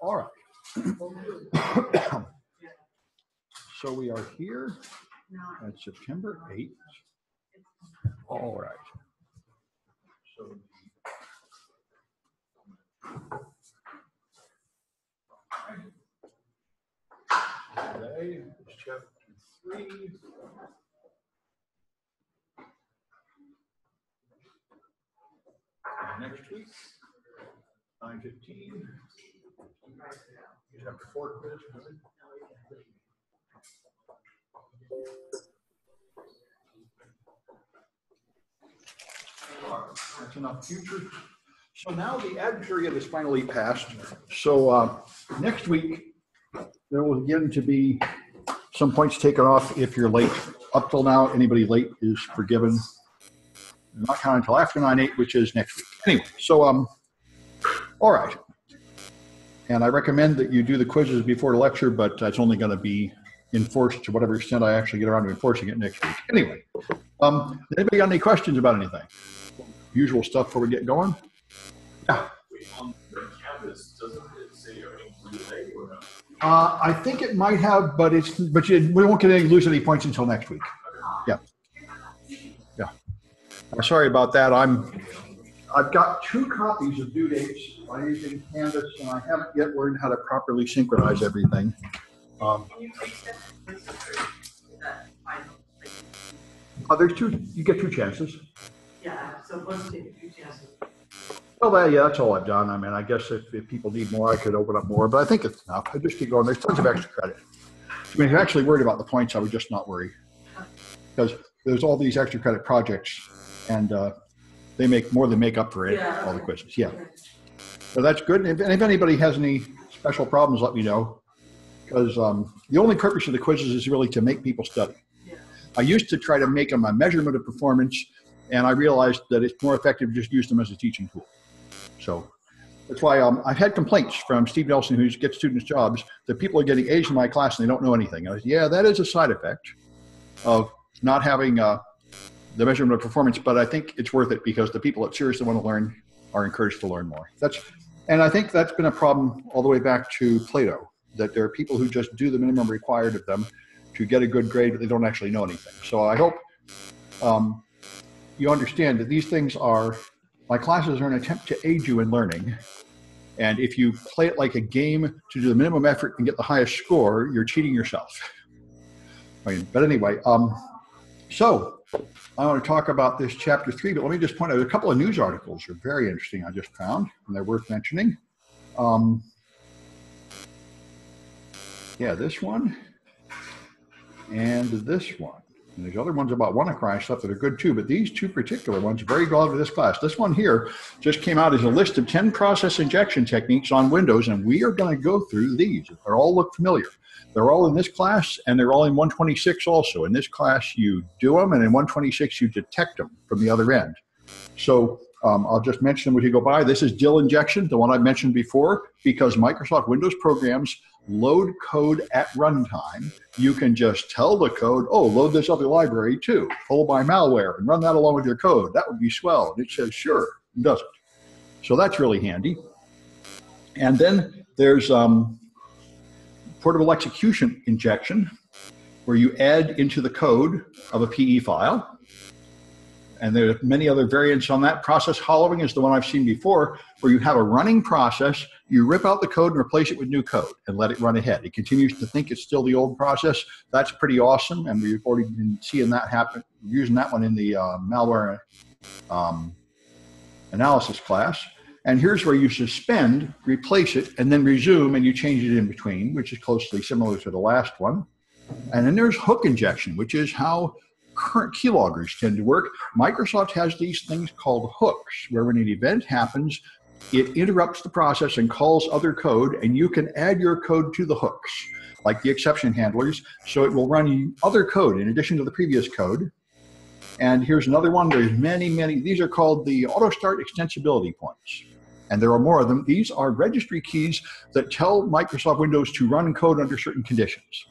All right. So we are here at September 8th. All right. So Today is chapter three. Next week, nine fifteen. Chapter four That's enough future. So now the ad period is finally passed. So uh, next week, there will begin to be some points taken off if you're late. Up till now, anybody late is forgiven. Not counting until after 9-8, which is next week. Anyway, so um, all right. And I recommend that you do the quizzes before the lecture, but it's only going to be enforced to whatever extent I actually get around to enforcing it next week. Anyway, um, anybody got any questions about anything? Usual stuff before we get going? Yeah. on the canvas, doesn't it say include A or not? Uh, I think it might have, but it's, but you, we won't get any, lose any points until next week. Yeah. Yeah. I'm sorry about that. I'm, I've got two copies of due dates by using Canvas and I haven't yet learned how to properly synchronize everything. Um, Can you that, please, for that final, like, uh, there's two, you get two chances. yeah, so let's take a few chances. Well, that, yeah, that's all I've done. I mean, I guess if, if people need more, I could open up more, but I think it's enough. I just keep going. There's tons of extra credit. I mean, if you're actually worried about the points, I would just not worry. Because there's all these extra credit projects and, uh, they make more than make up for it, Yeah. all the quizzes. Yeah. So that's good. And if, and if anybody has any special problems, let me know. Because, um, the only purpose of the quizzes is really to make people study. Yeah. I used to try to make them a measurement of performance, and I realized that it's more effective to just use them as a teaching tool. So that's why um, I've had complaints from Steve Nelson, who gets students jobs, that people are getting A's in my class and they don't know anything. And I said, yeah, that is a side effect of not having uh, the measurement of performance, but I think it's worth it because the people that seriously want to learn are encouraged to learn more. That's, and I think that's been a problem all the way back to Plato, that there are people who just do the minimum required of them to get a good grade, but they don't actually know anything. So I hope um, you understand that these things are, my classes are an attempt to aid you in learning. And if you play it like a game to do the minimum effort and get the highest score, you're cheating yourself. I mean, but anyway, um, so I want to talk about this chapter three, but let me just point out a couple of news articles are very interesting I just found, and they're worth mentioning. Um, yeah, this one and this one. And there's other ones about WannaCry stuff that are good too, but these two particular ones very relevant to this class. This one here just came out as a list of 10 process injection techniques on Windows, and we are going to go through these. They all look familiar. They're all in this class, and they're all in 126 also. In this class, you do them, and in 126, you detect them from the other end. So um, I'll just mention them as you go by. This is DIL injection, the one I mentioned before, because Microsoft Windows programs load code at runtime. You can just tell the code, oh, load this other library too, pull by malware, and run that along with your code. That would be swell. And it says, sure, and does it. So that's really handy. And then there's um, portable execution injection, where you add into the code of a PE file. And there are many other variants on that. Process hollowing is the one I've seen before, where you have a running process, you rip out the code and replace it with new code and let it run ahead. It continues to think it's still the old process. That's pretty awesome, and we've already been seeing that happen, using that one in the uh, malware um, analysis class. And here's where you suspend, replace it, and then resume, and you change it in between, which is closely similar to the last one. And then there's hook injection, which is how current keyloggers tend to work. Microsoft has these things called hooks, where when an event happens, it interrupts the process and calls other code, and you can add your code to the hooks, like the exception handlers. So it will run other code in addition to the previous code. And here's another one. There's many, many. These are called the auto start extensibility points. And there are more of them. These are registry keys that tell Microsoft Windows to run code under certain conditions.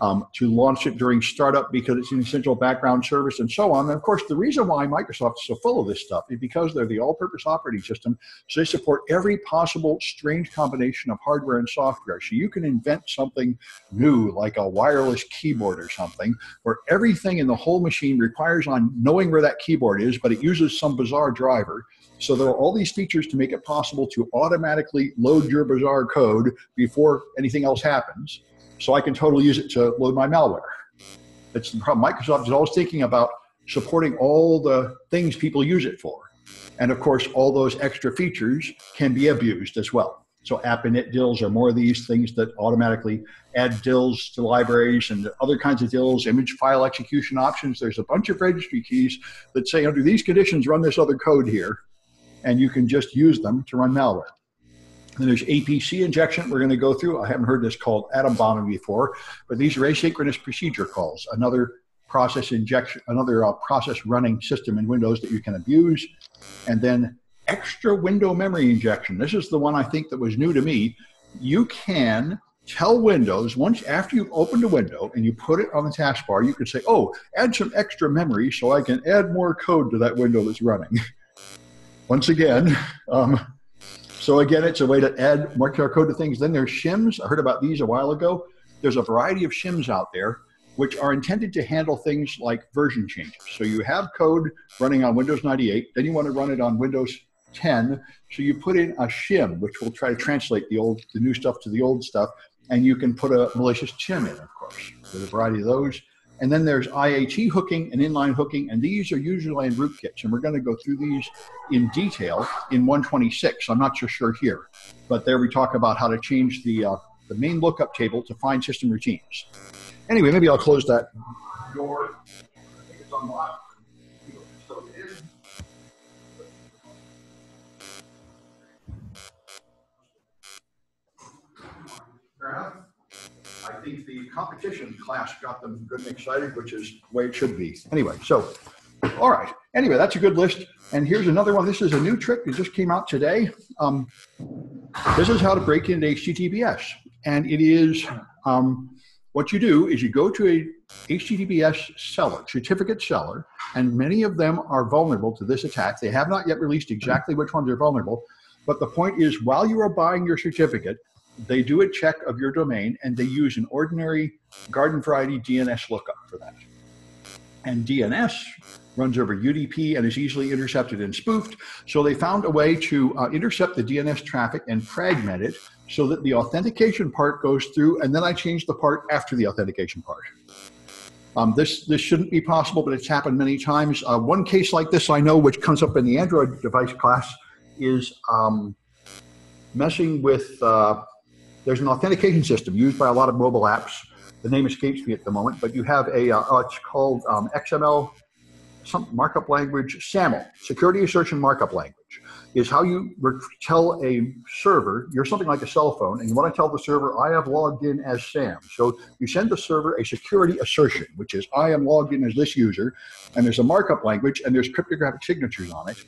Um, to launch it during startup because it's an essential background service and so on. And of course, the reason why Microsoft is so full of this stuff is because they're the all-purpose operating system. So they support every possible strange combination of hardware and software. So you can invent something new, like a wireless keyboard or something, where everything in the whole machine requires on knowing where that keyboard is, but it uses some bizarre driver. So there are all these features to make it possible to automatically load your bizarre code before anything else happens. So I can totally use it to load my malware. That's the problem. Microsoft is always thinking about supporting all the things people use it for. And of course, all those extra features can be abused as well. So app init dills are more of these things that automatically add dills to libraries and other kinds of dills, image file execution options. There's a bunch of registry keys that say under these conditions, run this other code here, and you can just use them to run malware. Then there's APC injection we're going to go through. I haven't heard this called atom bombing before, but these are asynchronous procedure calls, another process injection, another uh, process running system in Windows that you can abuse. And then extra window memory injection. This is the one I think that was new to me. You can tell Windows once after you've opened a window and you put it on the taskbar, you can say, "Oh, add some extra memory so I can add more code to that window that's running." once again, um, so again, it's a way to add more QR code to things. Then there's shims. I heard about these a while ago. There's a variety of shims out there which are intended to handle things like version changes. So you have code running on Windows 98, then you want to run it on Windows 10. So you put in a shim, which will try to translate the old, the new stuff to the old stuff, and you can put a malicious shim in, of course. There's a variety of those. And then there's IAT hooking and inline hooking, and these are usually in rootkits. And we're going to go through these in detail in 126. I'm not so sure here, but there we talk about how to change the, uh, the main lookup table to find system routines. Anyway, maybe I'll close that door. Think the competition class got them good and excited, which is the way it should be. Anyway, so, all right. Anyway, that's a good list. And here's another one. This is a new trick that just came out today. Um, this is how to break into HTTPS. And it is um, what you do is you go to a HTTPS seller, certificate seller, and many of them are vulnerable to this attack. They have not yet released exactly which ones are vulnerable. But the point is, while you are buying your certificate, they do a check of your domain and they use an ordinary garden variety DNS lookup for that. And DNS runs over UDP and is easily intercepted and spoofed. So they found a way to uh, intercept the DNS traffic and fragment it so that the authentication part goes through, and then I change the part after the authentication part. Um, this, this shouldn't be possible, but it's happened many times. Uh, one case like this I know, which comes up in the Android device class, is um, messing with uh, there's an authentication system used by a lot of mobile apps. The name escapes me at the moment, but you have a, uh, oh, it's called um, XML some markup language, SAML, security assertion markup language, is how you tell a server, you're something like a cell phone, and you want to tell the server, I have logged in as Sam. So you send the server a security assertion, which is, I am logged in as this user, and there's a markup language, and there's cryptographic signatures on it.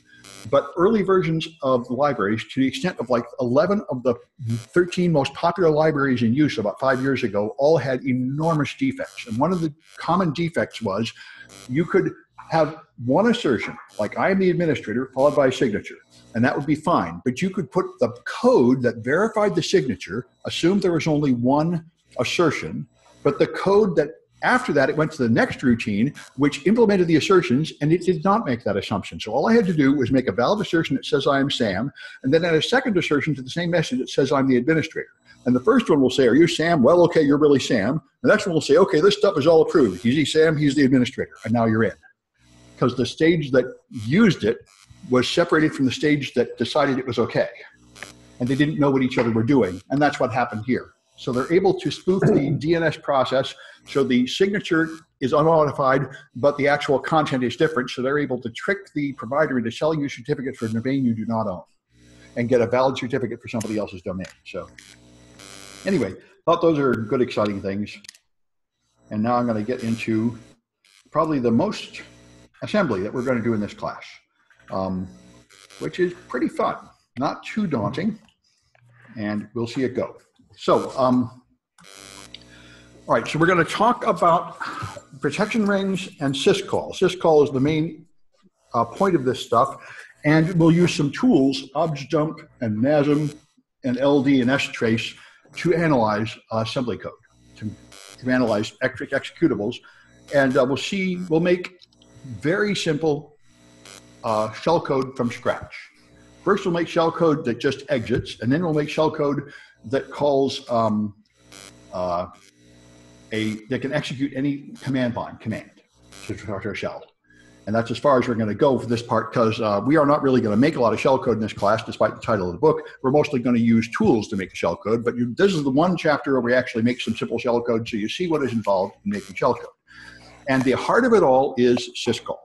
But early versions of the libraries, to the extent of like 11 of the 13 most popular libraries in use about five years ago, all had enormous defects. And one of the common defects was you could have one assertion, like I am the administrator, followed by a signature, and that would be fine. But you could put the code that verified the signature, assume there was only one assertion, but the code that after that, it went to the next routine, which implemented the assertions, and it did not make that assumption. So all I had to do was make a valid assertion that says I am Sam, and then add a second assertion to the same message that says I'm the administrator. And the first one will say, Are you Sam? Well, okay, you're really Sam. The next one will say, Okay, this stuff is all approved. He's Sam, he's the administrator, and now you're in. Because the stage that used it was separated from the stage that decided it was okay. And they didn't know what each other were doing. And that's what happened here. So they're able to spoof the DNS process so the signature is unmodified, but the actual content is different. So they're able to trick the provider into selling you a certificate for a domain you do not own and get a valid certificate for somebody else's domain. So anyway, thought those are good, exciting things. And now I'm going to get into probably the most assembly that we're going to do in this class, um, which is pretty fun, not too daunting, and we'll see it go. So, um, All right, so we're going to talk about protection rings and syscall. Syscall is the main uh, point of this stuff, and we'll use some tools, objdump and NASM and LD and strace to analyze uh, assembly code, to, to analyze ex- executables, and uh, we'll see, we'll make very simple uh, shell code from scratch. First, we'll make shell code that just exits, and then we'll make shell code that calls um, uh, a that can execute any command line command to, to a shell. And that's as far as we're going to go for this part because uh, we are not really going to make a lot of shell code in this class, despite the title of the book. We're mostly going to use tools to make shell code, but you, this is the one chapter where we actually make some simple shell code so you see what is involved in making shell code. And the heart of it all is syscall.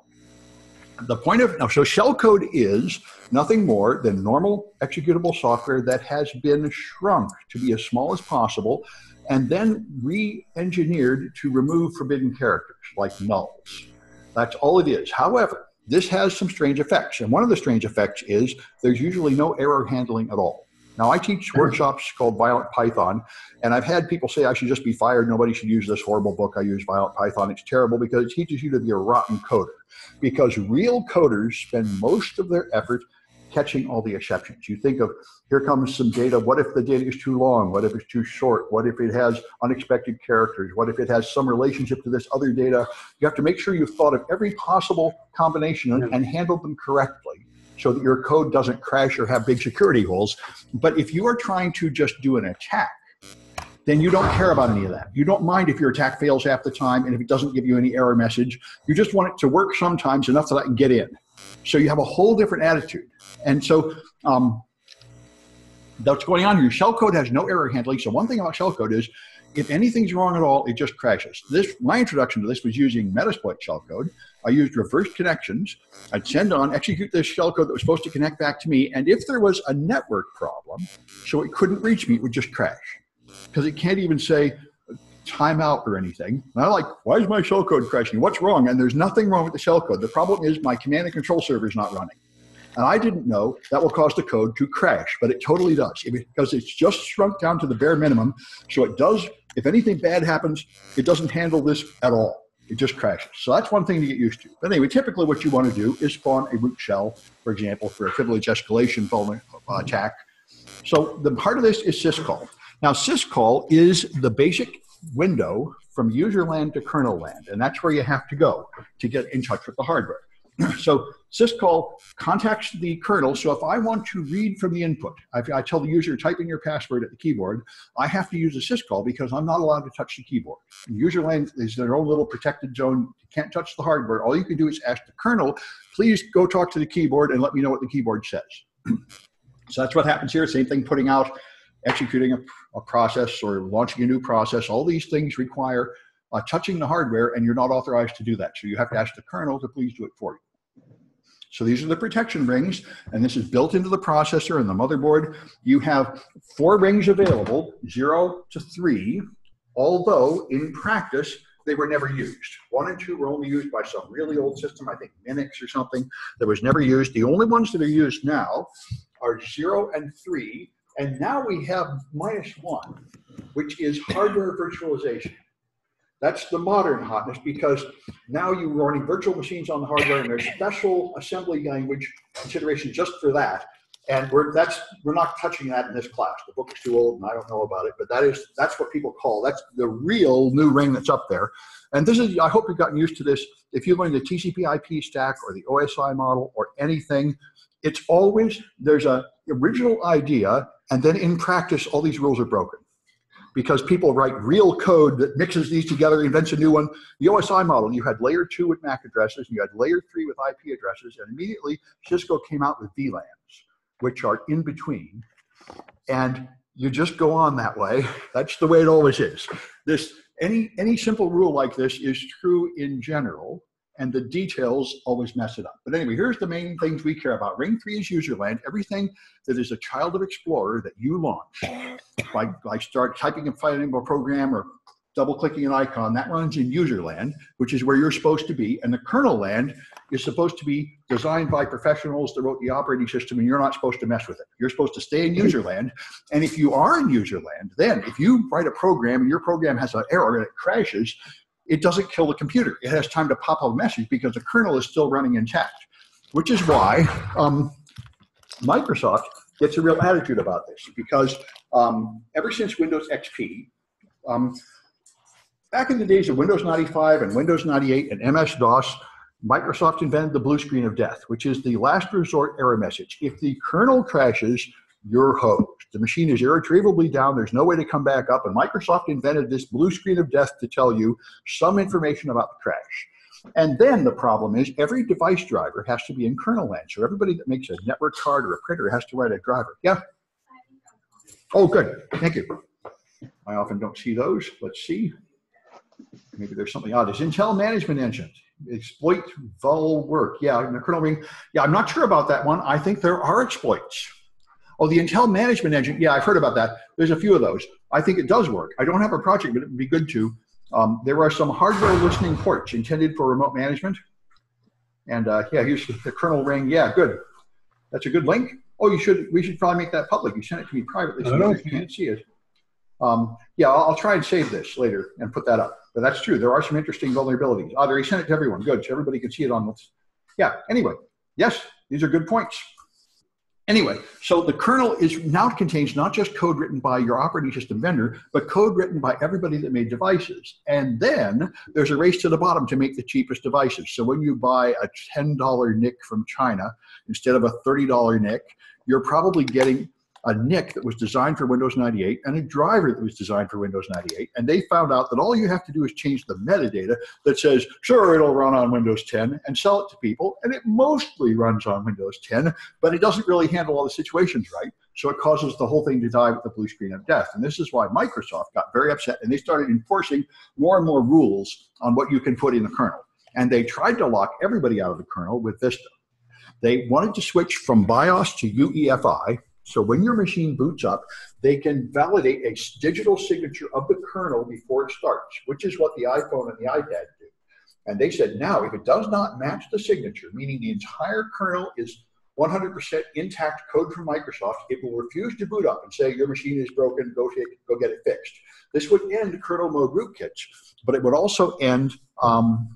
The point of now, so shell code is nothing more than normal executable software that has been shrunk to be as small as possible and then re engineered to remove forbidden characters like nulls. That's all it is. However, this has some strange effects. And one of the strange effects is there's usually no error handling at all. Now, I teach workshops called Violent Python, and I've had people say I should just be fired. Nobody should use this horrible book. I use Violent Python. It's terrible because it teaches you to be a rotten coder. Because real coders spend most of their effort catching all the exceptions. You think of here comes some data. What if the data is too long? What if it's too short? What if it has unexpected characters? What if it has some relationship to this other data? You have to make sure you've thought of every possible combination and, and handled them correctly so that your code doesn't crash or have big security holes. But if you are trying to just do an attack, then you don't care about any of that. You don't mind if your attack fails half the time and if it doesn't give you any error message. You just want it to work sometimes enough that I can get in. So you have a whole different attitude. And so um, that's going on here. Shellcode has no error handling. So one thing about shellcode is if anything's wrong at all, it just crashes. This my introduction to this was using Metasploit shellcode. I used reverse connections. I'd send on, execute this shellcode that was supposed to connect back to me, and if there was a network problem, so it couldn't reach me, it would just crash because it can't even say timeout or anything. And I'm like, why is my shellcode crashing? What's wrong? And there's nothing wrong with the shellcode. The problem is my command and control server is not running. And I didn't know that will cause the code to crash, but it totally does because it's just shrunk down to the bare minimum. So it does, if anything bad happens, it doesn't handle this at all. It just crashes. So that's one thing to get used to. But anyway, typically what you want to do is spawn a root shell, for example, for a privilege escalation uh, attack. So the part of this is syscall. Now, syscall is the basic window from user land to kernel land, and that's where you have to go to get in touch with the hardware. so syscall contacts the kernel. So if I want to read from the input, I, I, tell the user type in your password at the keyboard. I have to use a syscall because I'm not allowed to touch the keyboard. And user land is their own little protected zone. You can't touch the hardware. All you can do is ask the kernel, please go talk to the keyboard and let me know what the keyboard says. so that's what happens here. Same thing, putting out, executing a, a process or launching a new process. All these things require uh, touching the hardware, and you're not authorized to do that. So you have to ask the kernel to please do it for you. So these are the protection rings, and this is built into the processor and the motherboard. You have four rings available, zero to three, although in practice, they were never used. One and two were only used by some really old system, I think Minix or something, that was never used. The only ones that are used now are zero and three, and now we have minus one, which is hardware virtualization. That's the modern hotness because now you're running virtual machines on the hardware and there's special assembly language consideration just for that. And we're that's we're not touching that in this class. The book is too old and I don't know about it, but that is that's what people call that's the real new ring that's up there. And this is I hope you've gotten used to this. If you learn the TCP/IP stack or the OSI model or anything, it's always there's a original idea and then in practice all these rules are broken because people write real code that mixes these together, invents a new one. The OSI model, you had layer two with MAC addresses, and you had layer three with IP addresses, and immediately Cisco came out with VLANs, which are in between. And you just go on that way. That's the way it always is. This any any simple rule like this is true in general, and the details always mess it up. But anyway, here's the main things we care about. Ring 3 is userland. Everything that is a child of Explorer that you launch, by, by start typing and finding a program or double clicking an icon, that runs in userland, which is where you're supposed to be. And the kernel land is supposed to be designed by professionals that wrote the operating system, and you're not supposed to mess with it. You're supposed to stay in user land. And if you are in user land, then if you write a program and your program has an error and it crashes, it doesn't kill the computer. It has time to pop up a message because the kernel is still running intact, which is why um, Microsoft gets a real attitude about this because um, ever since Windows XP, um, back in the days of Windows 95 and Windows 98 and MS DOS, Microsoft invented the blue screen of death, which is the last resort error message. If the kernel crashes, you're hosed. The machine is irretrievably down. There's no way to come back up. And Microsoft invented this blue screen of death to tell you some information about the crash. And then the problem is every device driver has to be in kernel land. So everybody that makes a network card or a printer has to write a driver. Yeah? Oh, good. Thank you. I often don't see those. Let's see. Maybe there's something odd. Is Intel Management Engine exploit vol work? Yeah, in the kernel ring. Yeah, I'm not sure about that one. I think there are exploits. Oh, the Intel Management Engine. Yeah, I've heard about that. There's a few of those. I think it does work. I don't have a project, but it would be good to. Um, there are some hardware listening ports intended for remote management. And uh, yeah, here's the kernel ring. Yeah, good. That's a good link. Oh, you should. We should probably make that public. You sent it to me privately, so others can't see it. Um, yeah, I'll, I'll, try and save this later and put that up. But that's true. There are some interesting vulnerabilities. Oh, there, he sent it to everyone. Good, so everybody can see it on this. Yeah. Anyway, yes, these are good points. Anyway, so the kernel is now contains not just code written by your operating system vendor, but code written by everybody that made devices. And then there's a race to the bottom to make the cheapest devices. So when you buy a $10 NIC from China instead of a $30 NIC, you're probably getting a NIC that was designed for Windows 98 and a driver that was designed for Windows 98. And they found out that all you have to do is change the metadata that says, sure, it'll run on Windows 10 and sell it to people. And it mostly runs on Windows 10, but it doesn't really handle all the situations right. So it causes the whole thing to die with the blue screen of death. And this is why Microsoft got very upset and they started enforcing more and more rules on what you can put in the kernel. And they tried to lock everybody out of the kernel with Vista. They wanted to switch from BIOS to UEFI, so when your machine boots up, they can validate a digital signature of the kernel before it starts, which is what the iPhone and the iPad do. And they said now, if it does not match the signature, meaning the entire kernel is 100% intact code from Microsoft, it will refuse to boot up and say your machine is broken, go take, go get it fixed. This would end kernel mode rootkits, but it would also end um,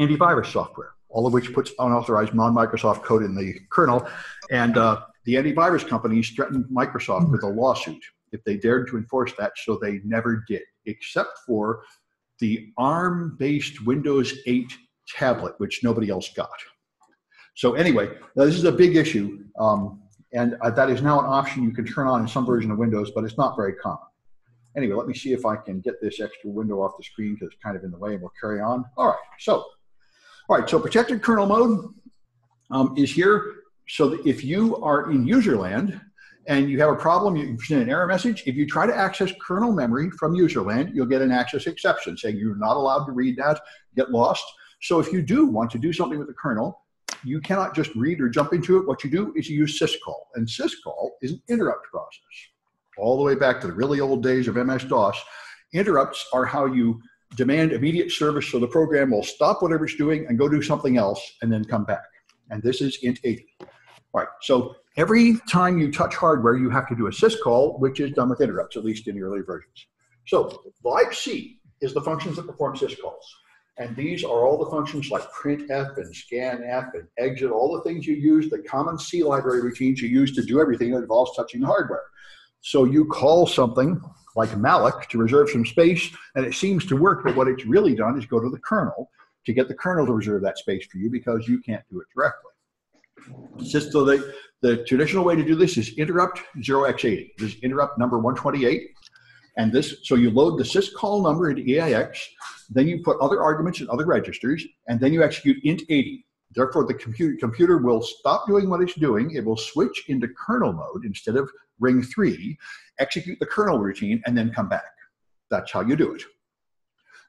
antivirus software, all of which puts unauthorized non-Microsoft code in the kernel. And uh, the antivirus companies threatened Microsoft with a lawsuit if they dared to enforce that, so they never did, except for the ARM based Windows 8 tablet, which nobody else got. So, anyway, this is a big issue, um, and uh, that is now an option you can turn on in some version of Windows, but it's not very common. Anyway, let me see if I can get this extra window off the screen because it's kind of in the way, and we'll carry on. All right, so, all right, so protected kernel mode um, is here so that if you are in user land and you have a problem, you present an error message. If you try to access kernel memory from user land, you'll get an access exception saying you're not allowed to read that, get lost. So if you do want to do something with the kernel, you cannot just read or jump into it. What you do is you use syscall. And syscall is an interrupt process. All the way back to the really old days of MS-DOS, interrupts are how you demand immediate service so the program will stop whatever it's doing and go do something else and then come back. And this is int 80. All right, so every time you touch hardware, you have to do a syscall, which is done with interrupts, at least in the early versions. So libc is the functions that perform syscalls. And these are all the functions like printf and scanf and exit, all the things you use, the common C library routines you use to do everything that involves touching the hardware. So you call something like malloc to reserve some space, and it seems to work, but what it's really done is go to the kernel to get the kernel to reserve that space for you because you can't do it directly. Just so the, the traditional way to do this is interrupt 0x80. This is interrupt number 128. And this, so you load the syscall number into EAX, then you put other arguments in other registers, and then you execute int 80. Therefore, the computer, computer will stop doing what it's doing. It will switch into kernel mode instead of ring three, execute the kernel routine, and then come back. That's how you do it.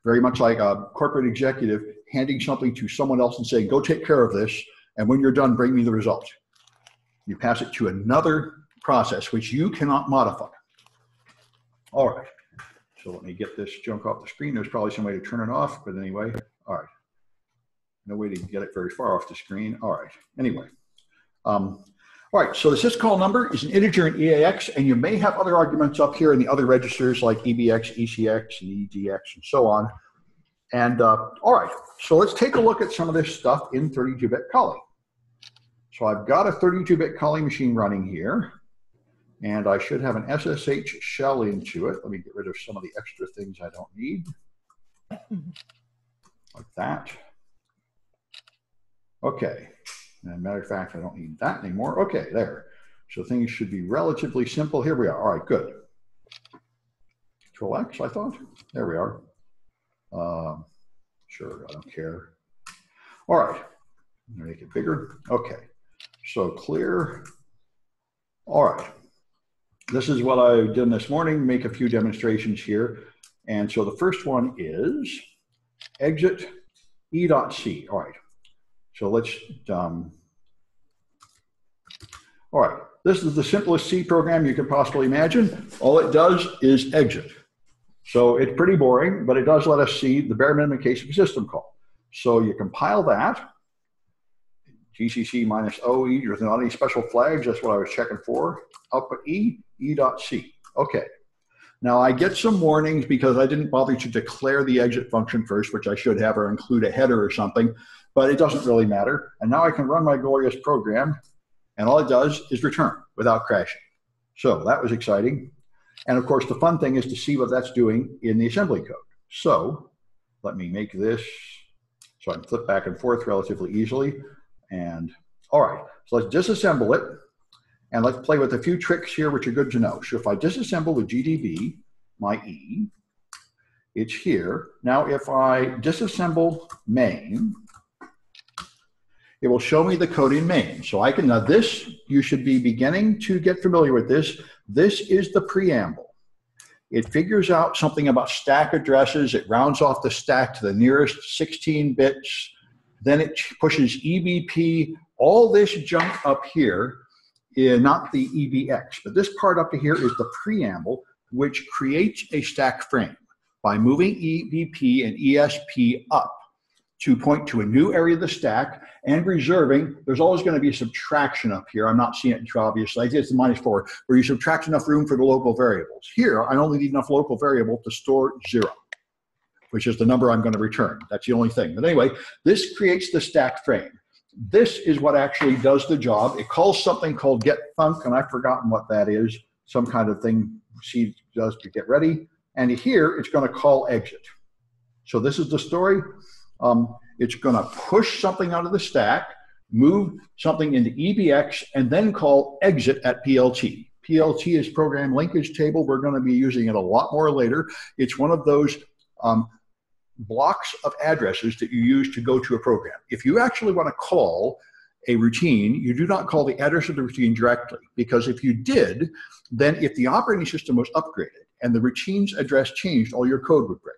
Very much like a corporate executive handing something to someone else and saying, go take care of this. And when you're done, bring me the result. You pass it to another process, which you cannot modify. All right. So let me get this junk off the screen. There's probably some way to turn it off, but anyway, all right. no way to get it very far off the screen. All right, anyway. Um, all right, so the syscall number is an integer in EAX, and you may have other arguments up here in the other registers like EBX, ECX, and EDX, and so on. And uh, all right, so let's take a look at some of this stuff in 32-bit Kali. So I've got a 32-bit Kali machine running here, and I should have an SSH shell into it. Let me get rid of some of the extra things I don't need, like that. Okay, and matter of fact, I don't need that anymore. Okay, there. So things should be relatively simple. Here we are. All right, good. Control X, I thought. There we are. Um, sure, I don't care. All right, make it bigger. Okay, so clear. All right, this is what I did this morning, make a few demonstrations here. And so the first one is exit e.c. All right, so let's, um, all right, this is the simplest C program you could possibly imagine. All it does is exit. So it's pretty boring, but it does let us see the bare minimum case of a system call. So you compile that, GCC minus OE, there's not any special flags, that's what I was checking for. Output E, E dot C. Okay. Now I get some warnings because I didn't bother to declare the exit function first, which I should have, or include a header or something, but it doesn't really matter. And now I can run my glorious program, and all it does is return without crashing. So that was exciting. And of course, the fun thing is to see what that's doing in the assembly code. So let me make this so I can flip back and forth relatively easily. And all right, so let's disassemble it. And let's play with a few tricks here, which are good to know. So if I disassemble the GDB, my E, it's here. Now, if I disassemble main, it will show me the code in main. So I can, now this, you should be beginning to get familiar with this. This is the preamble. It figures out something about stack addresses. It rounds off the stack to the nearest 16 bits. Then it pushes EBP, all this junk up here, is not the EBX, but this part up to here is the preamble, which creates a stack frame by moving EBP and ESP up to point to a new area of the stack and reserving, there's always going to be a subtraction up here. I'm not seeing it too obviously. I think it's minus four, where you subtract enough room for the local variables. Here, I only need enough local variable to store zero, which is the number I'm going to return. That's the only thing. But anyway, this creates the stack frame. This is what actually does the job. It calls something called get func, and I've forgotten what that is. Some kind of thing C does to get ready. And here, it's going to call exit. So this is the story. Um, it's going to push something out of the stack, move something into EBX, and then call exit at PLT. PLT is program linkage table. We're going to be using it a lot more later. It's one of those um, blocks of addresses that you use to go to a program. If you actually want to call a routine, you do not call the address of the routine directly, because if you did, then if the operating system was upgraded and the routine's address changed, all your code would break.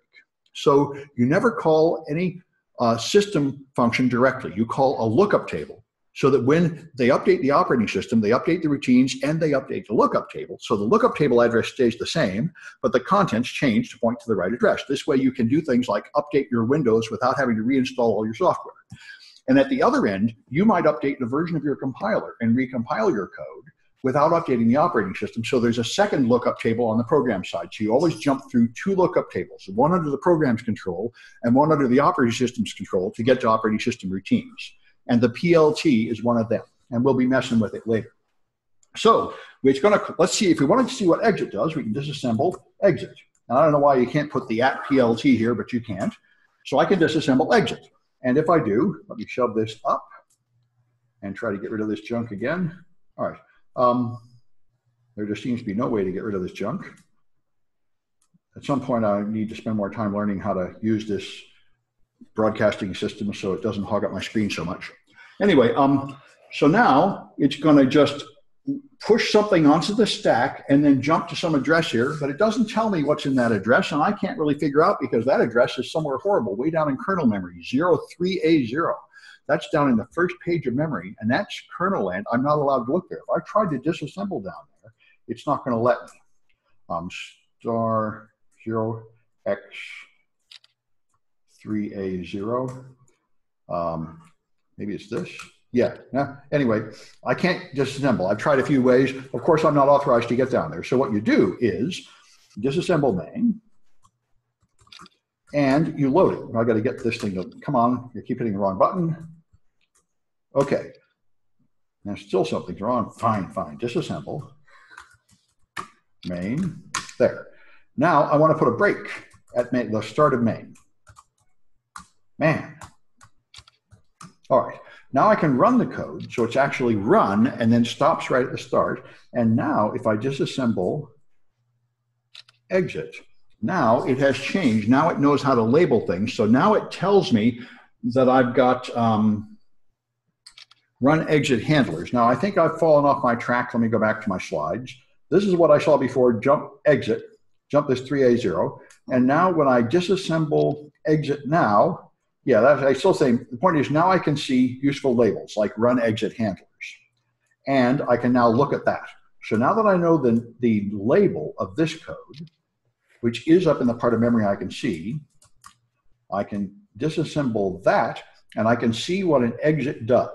So you never call any uh, system function directly. You call a lookup table so that when they update the operating system, they update the routines and they update the lookup table. So the lookup table address stays the same, but the contents change to point to the right address. This way you can do things like update your Windows without having to reinstall all your software. And at the other end, you might update the version of your compiler and recompile your code without updating the operating system. So there's a second lookup table on the program side. So you always jump through two lookup tables, one under the program's control and one under the operating system's control to get to operating system routines. And the PLT is one of them. And we'll be messing with it later. So it's going to, let's see, if we wanted to see what exit does, we can disassemble exit. And I don't know why you can't put the at PLT here, but you can't. So I can disassemble exit. And if I do, let me shove this up and try to get rid of this junk again. All right. Um, there just seems to be no way to get rid of this junk. At some point, I need to spend more time learning how to use this broadcasting system so it doesn't hog up my screen so much. Anyway, um, so now it's going to just push something onto the stack and then jump to some address here, but it doesn't tell me what's in that address, and I can't really figure out because that address is somewhere horrible, way down in kernel memory, 03A0. That's down in the first page of memory, and that's kernel land. I'm not allowed to look there. If I tried to disassemble down there, it's not going to let me. Um, star 0x 3a0. Um, maybe it's this. Yeah. Anyway, I can't disassemble. I've tried a few ways. Of course, I'm not authorized to get down there. So what you do is disassemble main, and you load it. I got to get this thing to come on. You keep hitting the wrong button. Okay. Now still something's wrong. Fine, fine. Disassemble. Main. There. Now I want to put a break at main, the start of main. Man. All right. Now I can run the code, so it's actually run and then stops right at the start. And now if I disassemble exit, now it has changed. Now it knows how to label things. So now it tells me that I've got um, run exit handlers. Now I think I've fallen off my track. Let me go back to my slides. This is what I saw before, jump exit, jump this 3A0. And now when I disassemble exit now, yeah, that's, I still say, the point is now I can see useful labels like run exit handlers. And I can now look at that. So now that I know the, the label of this code, which is up in the part of memory I can see, I can disassemble that and I can see what an exit does.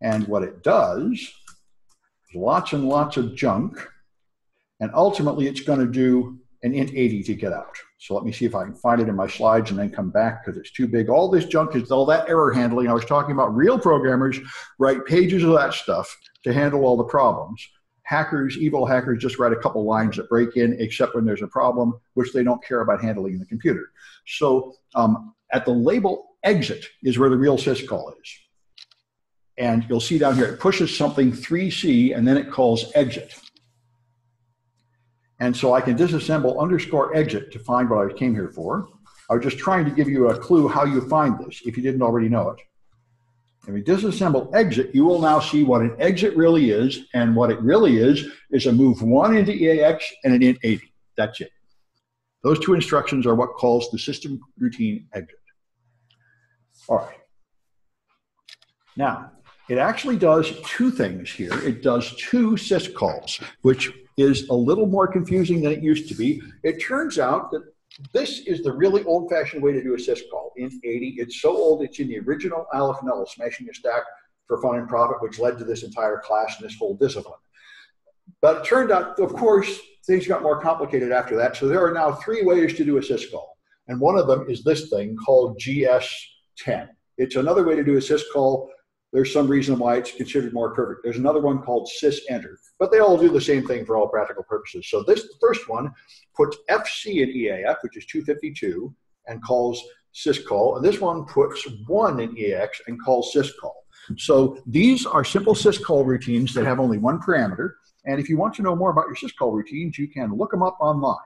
And what it does is lots and lots of junk. And ultimately, it's going to do an int 80 to get out. So let me see if I can find it in my slides and then come back because it's too big. All this junk is all that error handling. I was talking about real programmers write pages of that stuff to handle all the problems hackers, evil hackers, just write a couple lines that break in, except when there's a problem, which they don't care about handling in the computer. So um, at the label exit is where the real syscall is. And you'll see down here, it pushes something 3C and then it calls exit. And so I can disassemble underscore exit to find what I came here for. I was just trying to give you a clue how you find this if you didn't already know it. If we disassemble exit, you will now see what an exit really is, and what it really is is a move one into EAX and an int 80. That's it. Those two instructions are what calls the system routine exit. All right. Now, it actually does two things here. It does two syscalls, which is a little more confusing than it used to be. It turns out that this is the really old-fashioned way to do a syscall in 80. It's so old, it's in the original Aleph Nella, Smashing a Stack for Fun and Profit, which led to this entire class and this whole discipline. But it turned out, of course, things got more complicated after that. So there are now three ways to do a syscall. And one of them is this thing called GS10. It's another way to do a syscall there's some reason why it's considered more perfect. There's another one called sysenter, but they all do the same thing for all practical purposes. So this first one puts FC in EAF, which is 252, and calls syscall, and this one puts one in EAX and calls syscall. So these are simple syscall routines that have only one parameter. And if you want to know more about your syscall routines, you can look them up online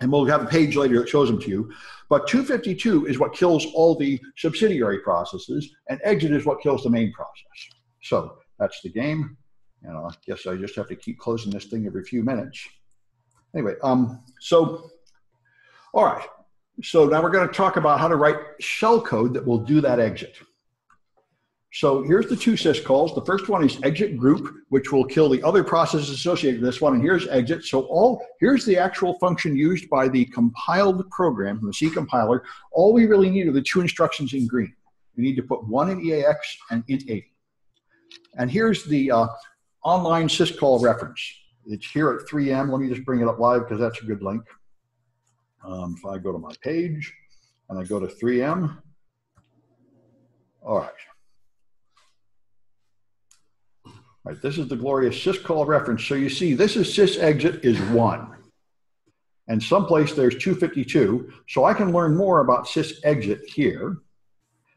and we'll have a page later that shows them to you. But 252 is what kills all the subsidiary processes, and exit is what kills the main process. So that's the game. And I guess I just have to keep closing this thing every few minutes. Anyway, um, so, all right. So now we're going to talk about how to write shell code that will do that exit. So here's the two syscalls. The first one is exit group, which will kill the other processes associated with this one. And here's exit. So all here's the actual function used by the compiled program, the C compiler. All we really need are the two instructions in green. We need to put one in EAX and int 80. And here's the uh, online syscall reference. It's here at 3M. Let me just bring it up live because that's a good link. Um, if I go to my page and I go to 3M, all right. Right, this is the glorious syscall reference. So you see, this is sysexit is one. And someplace there's 252. So I can learn more about sysexit here.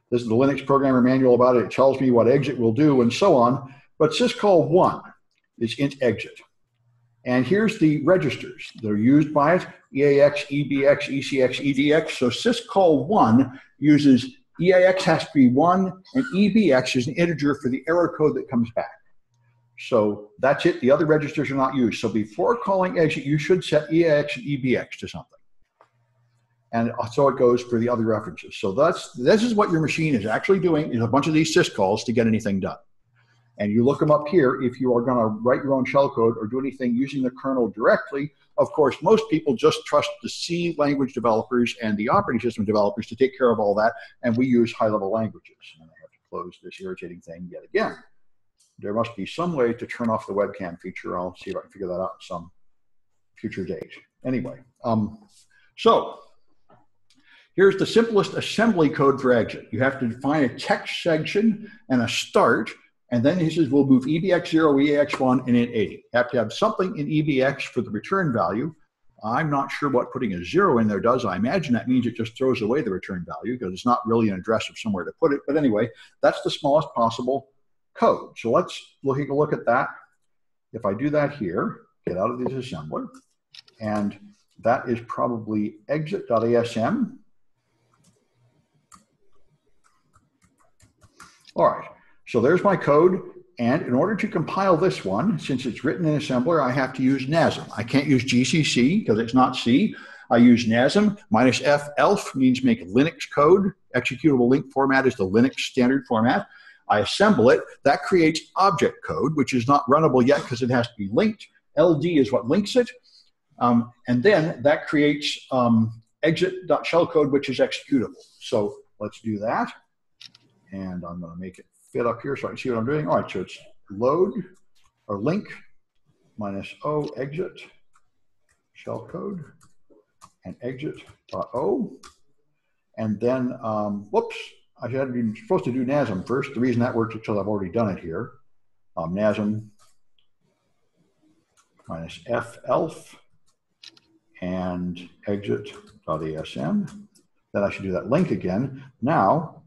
This is the Linux programmer manual about it. It tells me what exit will do and so on. But syscall one is int exit. And here's the registers that are used by it, EAX, EBX, ECX, EDX. So syscall one uses EAX has to be one and EBX is an integer for the error code that comes back. So that's it. The other registers are not used. So before calling exit, you should set EAX and EBX to something. And so it goes for the other references. So that's this is what your machine is actually doing is a bunch of these syscalls to get anything done. And you look them up here if you are going to write your own shellcode or do anything using the kernel directly. Of course, most people just trust the C language developers and the operating system developers to take care of all that, and we use high level languages. And I have to close this irritating thing yet again. There must be some way to turn off the webcam feature. I'll see if I can figure that out some future date. Anyway, um, so here's the simplest assembly code for exit. You have to define a text section and a start, and then he says we'll move EBX0, EAX1, and int80. You have to have something in EBX for the return value. I'm not sure what putting a zero in there does. I imagine that means it just throws away the return value because it's not really an address of somewhere to put it. But anyway, that's the smallest possible code. So let's take a look at that. If I do that here, get out of this assembler, and that is probably exit.asm. All right, so there's my code. And in order to compile this one, since it's written in assembler, I have to use NASM. I can't use GCC because it's not C. I use NASM minus F ELF means make Linux code. Executable link format is the Linux standard format. I assemble it. That creates object code, which is not runnable yet because it has to be linked. LD is what links it. Um, and then that creates um, exit.shellcode, which is executable. So let's do that. And I'm going to make it fit up here so I can see what I'm doing. All right, so it's load or link minus O exit shellcode and exit.o. And then, um, whoops, I had been supposed to do NASM first. The reason that works is because I've already done it here. Um, NASM minus F elf and exit.asm. Then I should do that link again. Now,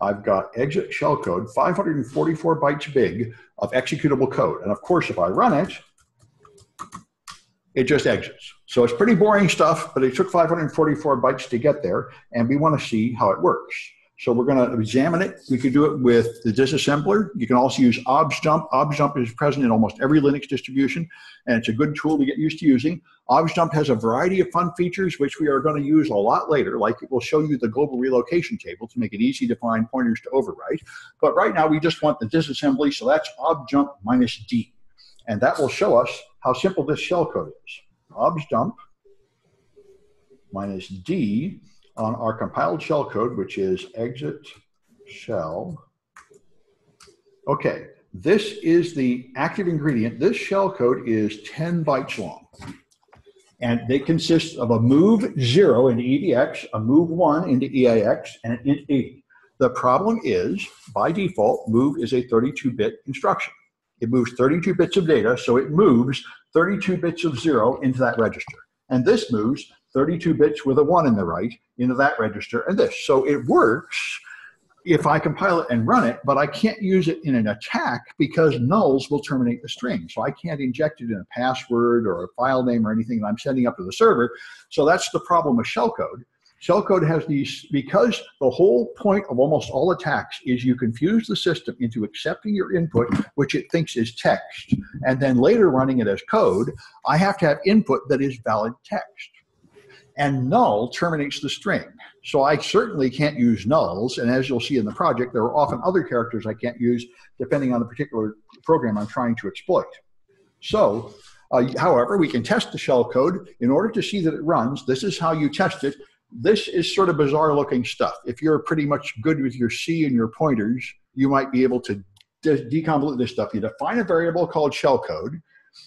I've got exit shellcode, 544 bytes big of executable code. And of course, if I run it, it just exits. So it's pretty boring stuff, but it took 544 bytes to get there, and we want to see how it works. So we're going to examine it. We could do it with the disassembler. You can also use OBJDump. OBJDump is present in almost every Linux distribution, and it's a good tool to get used to using. OBJDump has a variety of fun features, which we are going to use a lot later, like it will show you the global relocation table to make it easy to find pointers to overwrite. But right now, we just want the disassembly, so that's OBJDump minus D. And that will show us how simple this shellcode is. OBJDump minus D on our compiled shellcode, which is exit shell. Okay, this is the active ingredient. This shellcode is 10 bytes long. And they consist of a move zero into EDX, a move one into EAX, and an int 80. The problem is, by default, move is a 32-bit instruction. It moves 32 bits of data, so it moves 32 bits of zero into that register. And this moves 32 bits with a one in the right into that register and this. So it works if I compile it and run it, but I can't use it in an attack because nulls will terminate the string. So I can't inject it in a password or a file name or anything that I'm sending up to the server. So that's the problem with shellcode. Shellcode has these, because the whole point of almost all attacks is you confuse the system into accepting your input, which it thinks is text, and then later running it as code, I have to have input that is valid text and null terminates the string. So I certainly can't use nulls, and as you'll see in the project, there are often other characters I can't use depending on the particular program I'm trying to exploit. So, uh, however, we can test the shell code. In order to see that it runs, this is how you test it. This is sort of bizarre looking stuff. If you're pretty much good with your C and your pointers, you might be able to de deconvolute this stuff. You define a variable called shellcode.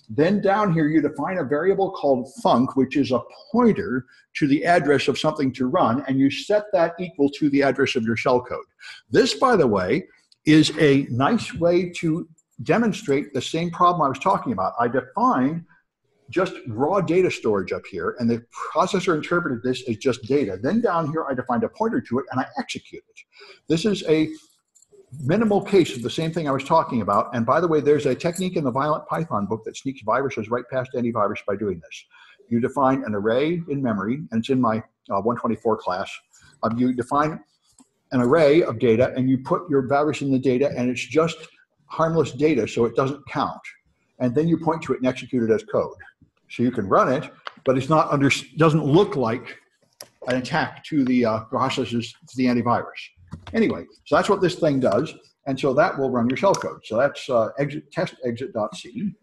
Then down here, you define a variable called func, which is a pointer to the address of something to run, and you set that equal to the address of your shellcode. This, by the way, is a nice way to demonstrate the same problem I was talking about. I defined just raw data storage up here, and the processor interpreted this as just data. Then down here, I defined a pointer to it, and I execute it. This is a minimal case of the same thing I was talking about. And by the way, there's a technique in the Violent Python book that sneaks viruses right past antivirus by doing this. You define an array in memory, and it's in my uh, 124 class. Um, you define an array of data, and you put your virus in the data, and it's just harmless data, so it doesn't count. And then you point to it and execute it as code. So you can run it, but it's not under, doesn't look like an attack to the uh, processes, to the antivirus. Anyway, so that's what this thing does. And so that will run your shellcode. So that's uh, exit test exit.c.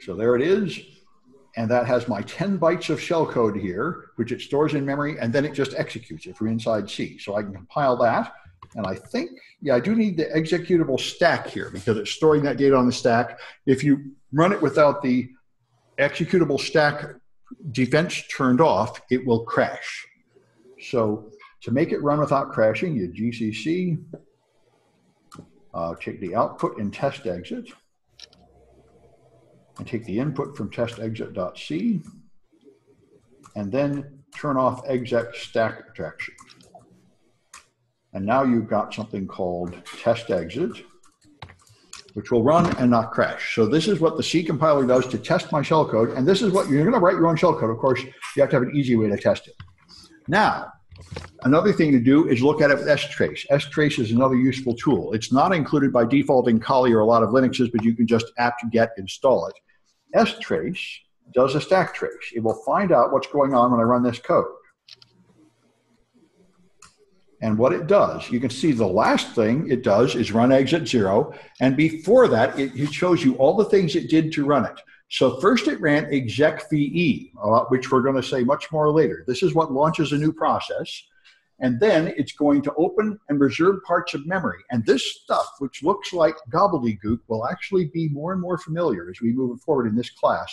So there it is. And that has my 10 bytes of shellcode here, which it stores in memory, and then it just executes it from inside C. So I can compile that. And I think, yeah, I do need the executable stack here because it's storing that data on the stack. If you run it without the executable stack defense turned off, it will crash. So to make it run without crashing, you GCC, uh, take the output in test exit, and take the input from test exit.c, and then turn off exec stack protection. And now you've got something called test exit, which will run and not crash. So this is what the C compiler does to test my shellcode. And this is what you're going to write your own shellcode. Of course, you have to have an easy way to test it. Now, another thing to do is look at it with strace. strace is another useful tool. It's not included by default in Kali or a lot of Linuxes, but you can just apt-get install it. strace does a stack trace. It will find out what's going on when I run this code. And what it does, you can see the last thing it does is run exit zero. And before that, it, it shows you all the things it did to run it. So first it ran exec VE, uh, which we're going to say much more later. This is what launches a new process. And then it's going to open and reserve parts of memory. And this stuff, which looks like gobbledygook, will actually be more and more familiar as we move forward in this class.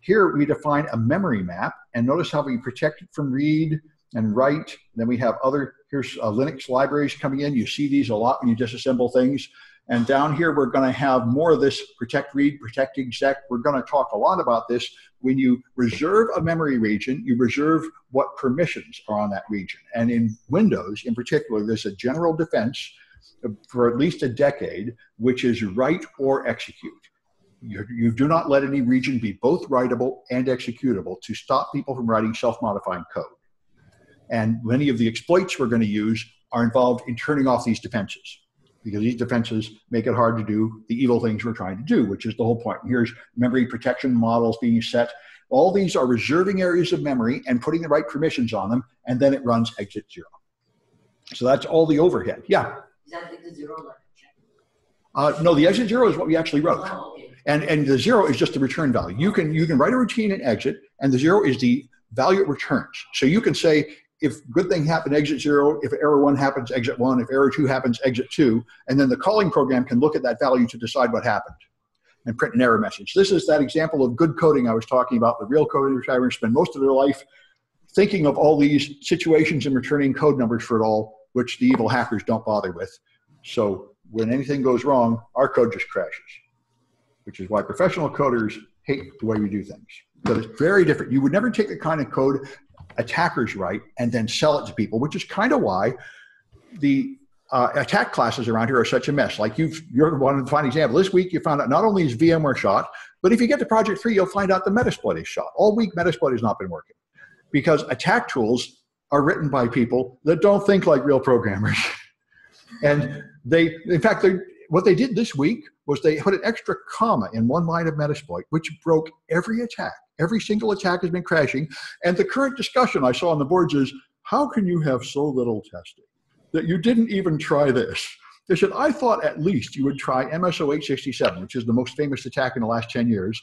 Here we define a memory map, and notice how we protect it from read, and write. Then we have other, here's uh, Linux libraries coming in. You see these a lot when you disassemble things. And down here, we're going to have more of this protect read, protect exec. We're going to talk a lot about this. When you reserve a memory region, you reserve what permissions are on that region. And in Windows, in particular, there's a general defense for at least a decade, which is write or execute. You, you do not let any region be both writable and executable to stop people from writing self-modifying code. And many of the exploits we're going to use are involved in turning off these defenses because these defenses make it hard to do the evil things we're trying to do, which is the whole point. Here's memory protection models being set. All these are reserving areas of memory and putting the right permissions on them, and then it runs exit zero. So that's all the overhead. Yeah. Is that zero Uh, no, the exit zero is what we actually wrote. Oh, okay. And, and the zero is just the return value. You can, you can write a routine and exit, and the zero is the value it returns. So you can say, if good thing happened, exit zero. If error one happens, exit one. If error two happens, exit two. And then the calling program can look at that value to decide what happened and print an error message. This is that example of good coding I was talking about. The real coders who spend most of their life thinking of all these situations and returning code numbers for it all, which the evil hackers don't bother with. So when anything goes wrong, our code just crashes, which is why professional coders hate the way we do things. But it's very different. You would never take the kind of code attackers write and then sell it to people, which is kind of why the uh, attack classes around here are such a mess. Like you've, you're one of the fine example. This week you found out not only is VMware shot, but if you get to project three, you'll find out the Metasploit is shot. All week Metasploit has not been working because attack tools are written by people that don't think like real programmers. and they, in fact, they, what they did this week was they put an extra comma in one line of Metasploit, which broke every attack. Every single attack has been crashing. And the current discussion I saw on the boards is how can you have so little testing that you didn't even try this? They said, I thought at least you would try MSO 867, which is the most famous attack in the last 10 years.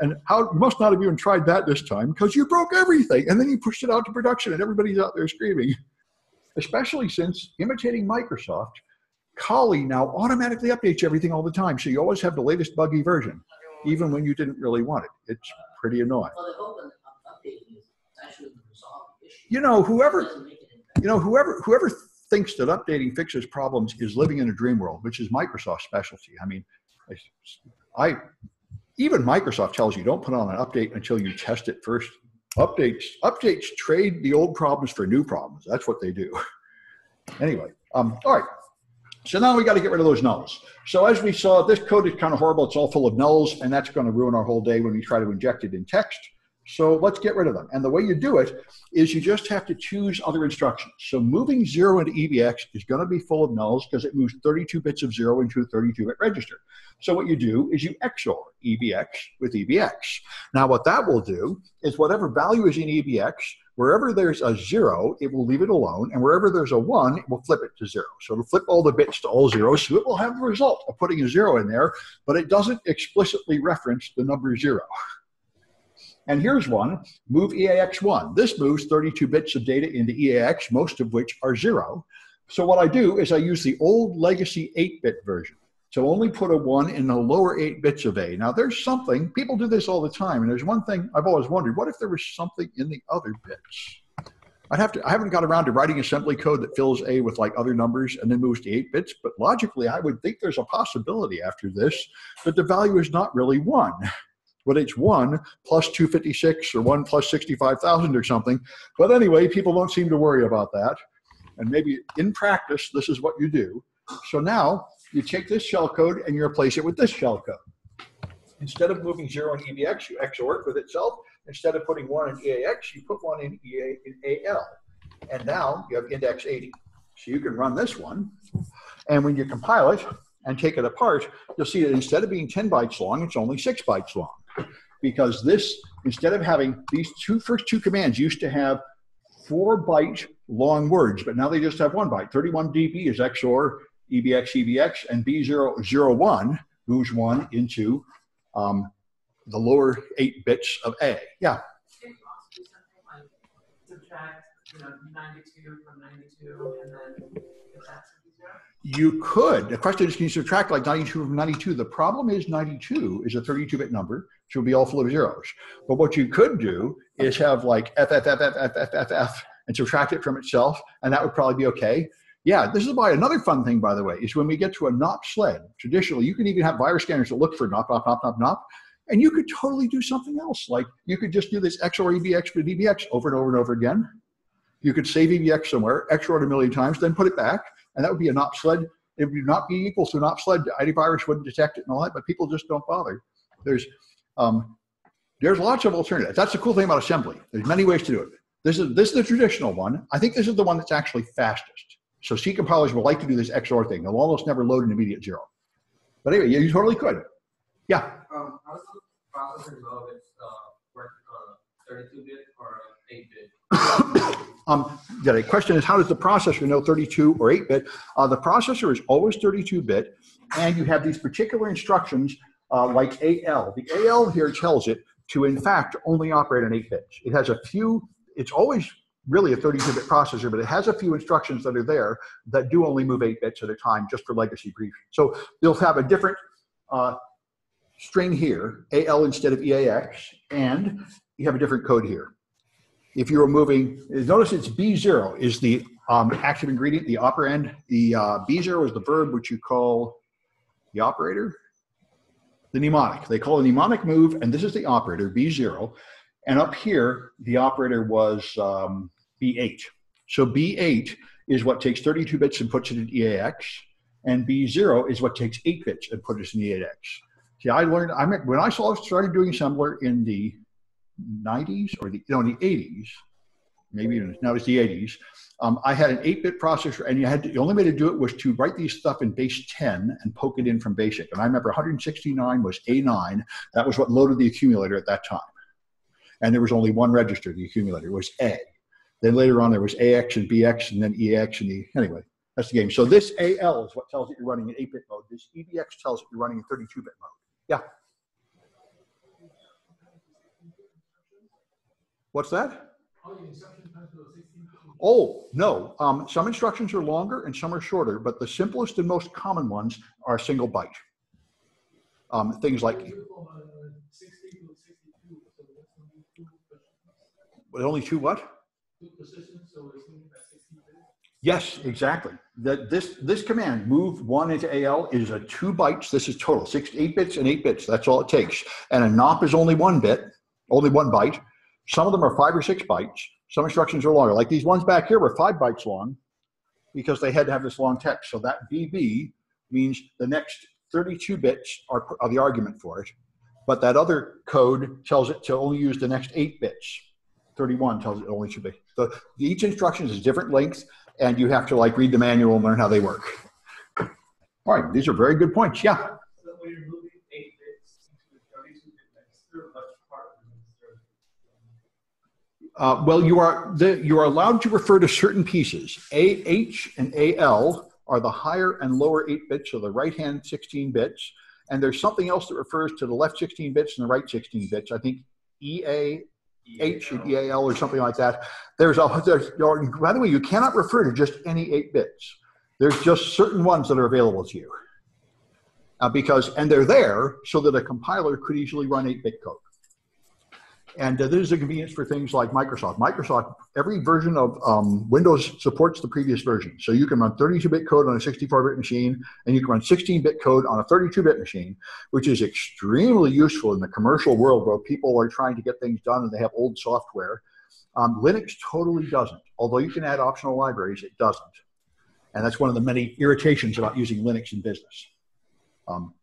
And how must not have even tried that this time because you broke everything. And then you pushed it out to production and everybody's out there screaming. Especially since imitating Microsoft, Kali now automatically updates everything all the time. So you always have the latest buggy version, even when you didn't really want it. It's pretty annoying. Well, the hope of updating is actually resolve the issue. You know, whoever Doesn't make it any you know whoever whoever thinks that updating fixes problems is living in a dream world, which is Microsoft's specialty. I mean, I, I even Microsoft tells you don't put on an update until you test it first. Updates updates trade the old problems for new problems. That's what they do. Anyway, um, all right. So now we got to get rid of those nulls. So as we saw, this code is kind of horrible. It's all full of nulls, and that's going to ruin our whole day when we try to inject it in text. So let's get rid of them. And the way you do it is you just have to choose other instructions. So moving zero into EBX is going to be full of nulls because it moves 32 bits of zero into a 32-bit register. So what you do is you XOR EBX with EBX. Now what that will do is whatever value is in EBX Wherever there's a zero, it will leave it alone, and wherever there's a one, it will flip it to zero. So it'll flip all the bits to all zeros, so it will have the result of putting a zero in there, but it doesn't explicitly reference the number zero. And here's one, move EAX1. This moves 32 bits of data into EAX, most of which are zero. So what I do is I use the old legacy 8-bit version. So only put a one in the lower eight bits of A. Now there's something, people do this all the time, and there's one thing I've always wondered, what if there was something in the other bits? I'd have to, I haven't got around to writing assembly code that fills A with like other numbers and then moves to eight bits, but logically I would think there's a possibility after this that the value is not really one. But it's one plus 256 or one plus 65,000 or something. But anyway, people don't seem to worry about that. And maybe in practice, this is what you do. So now you take this shell code and you replace it with this shell code. Instead of moving zero in EBX, you XOR it with itself. Instead of putting one in EAX, you put one in, EA, in AL. And now you have index 80. So you can run this one. And when you compile it and take it apart, you'll see that instead of being 10 bytes long, it's only six bytes long. Because this, instead of having these two first two commands used to have four byte long words, but now they just have one byte. 31 dB is XOR EBX, EBX, and B001, moves one into um, the lower eight bits of A. Yeah. You could. The question is, can you subtract like 92 from 92? The problem is 92 is a 32-bit number, so it would be all full of zeros. But what you could do is have like FFFFFFF and subtract it from itself, and that would probably be okay. Yeah, this is why another fun thing, by the way, is when we get to a NOP sled. Traditionally, you can even have virus scanners that look for NOP, NOP, NOP, NOP, NOP, and you could totally do something else. Like you could just do this XOR EBX with EBX over and over and over again. You could save EBX somewhere, XOR it a million times, then put it back, and that would be a NOP sled. It would not be equal to a NOP sled. ID virus wouldn't detect it and all that, but people just don't bother. There's um, there's lots of alternatives. That's the cool thing about assembly. There's many ways to do it. This is this is the traditional one. I think this is the one that's actually fastest. So C compilers will like to do this XOR thing. They'll almost never load an immediate zero. But anyway, yeah, you totally could. Yeah. Um, how does the processor know if it's uh, work uh, 32 bit or 8 bit? Um, yeah, the question is, how does the processor know 32 or 8 bit? Uh, the processor is always 32 bit, and you have these particular instructions uh, like AL. The AL here tells it to, in fact, only operate on 8 bits. It has a few, it's always really a 32 bit processor, but it has a few instructions that are there that do only move 8 bits at a time just for legacy briefing. So you'll have a different uh, string here, AL instead of EAX, and you have a different code here. If you were moving, notice it's B0 is the um, active ingredient, the operand. The uh, B0 is the verb which you call the operator, the mnemonic. They call a mnemonic move, and this is the operator, B0. And up here, the operator was um, B8. So B8 is what takes 32 bits and puts it in EAX, and B0 is what takes 8 bits and puts it in EAX. See, I learned, I mean, when I saw, started doing assembler in the 90s or the, no, in the 80s, maybe even, now it's the 80s, um, I had an 8-bit processor, and you had to, the only way to do it was to write these stuff in base 10 and poke it in from basic. And I remember 169 was A9. That was what loaded the accumulator at that time. And there was only one register, the accumulator, was A. Then later on, there was AX and BX, and then EX and E. Anyway, that's the game. So this AL is what tells it you're running in 8-bit mode. This EBX tells it you're running in 32-bit mode. Yeah. What's that? Oh, no. Um, some instructions are longer and some are shorter, but the simplest and most common ones are single byte. Um, things like, But only two what? Yes, exactly. That this this command move one into AL is a two bytes. This is total six eight bits and eight bits. That's all it takes. And a NOP is only one bit, only one byte. Some of them are five or six bytes. Some instructions are longer. Like these ones back here were five bytes long because they had to have this long text. So that BB means the next 32 bits are, are the argument for it. But that other code tells it to only use the next eight bits. 31 tells it only should be. So each instruction is different length, and you have to like read the manual and learn how they work. All right, these are very good points. Yeah. So when you're moving 8 bits into the 32 bit register, which part of the register? Uh, well, you are the, you are allowed to refer to certain pieces. A, H, and AL are the higher and lower 8 bits, so the right hand 16 bits. And there's something else that refers to the left 16 bits and the right 16 bits. I think EA, H, or something like that. There's a, there's, by the way, you cannot refer to just any 8 bits. There's just certain ones that are available to you. Uh, because, and they're there so that a compiler could easily run 8 bit code. And uh, this is a convenience for things like Microsoft. Microsoft, every version of um, Windows supports the previous version. So you can run 32-bit code on a 64-bit machine, and you can run 16-bit code on a 32-bit machine, which is extremely useful in the commercial world where people are trying to get things done and they have old software. Um, Linux totally doesn't. Although you can add optional libraries, it doesn't. And that's one of the many irritations about using Linux in business. Um,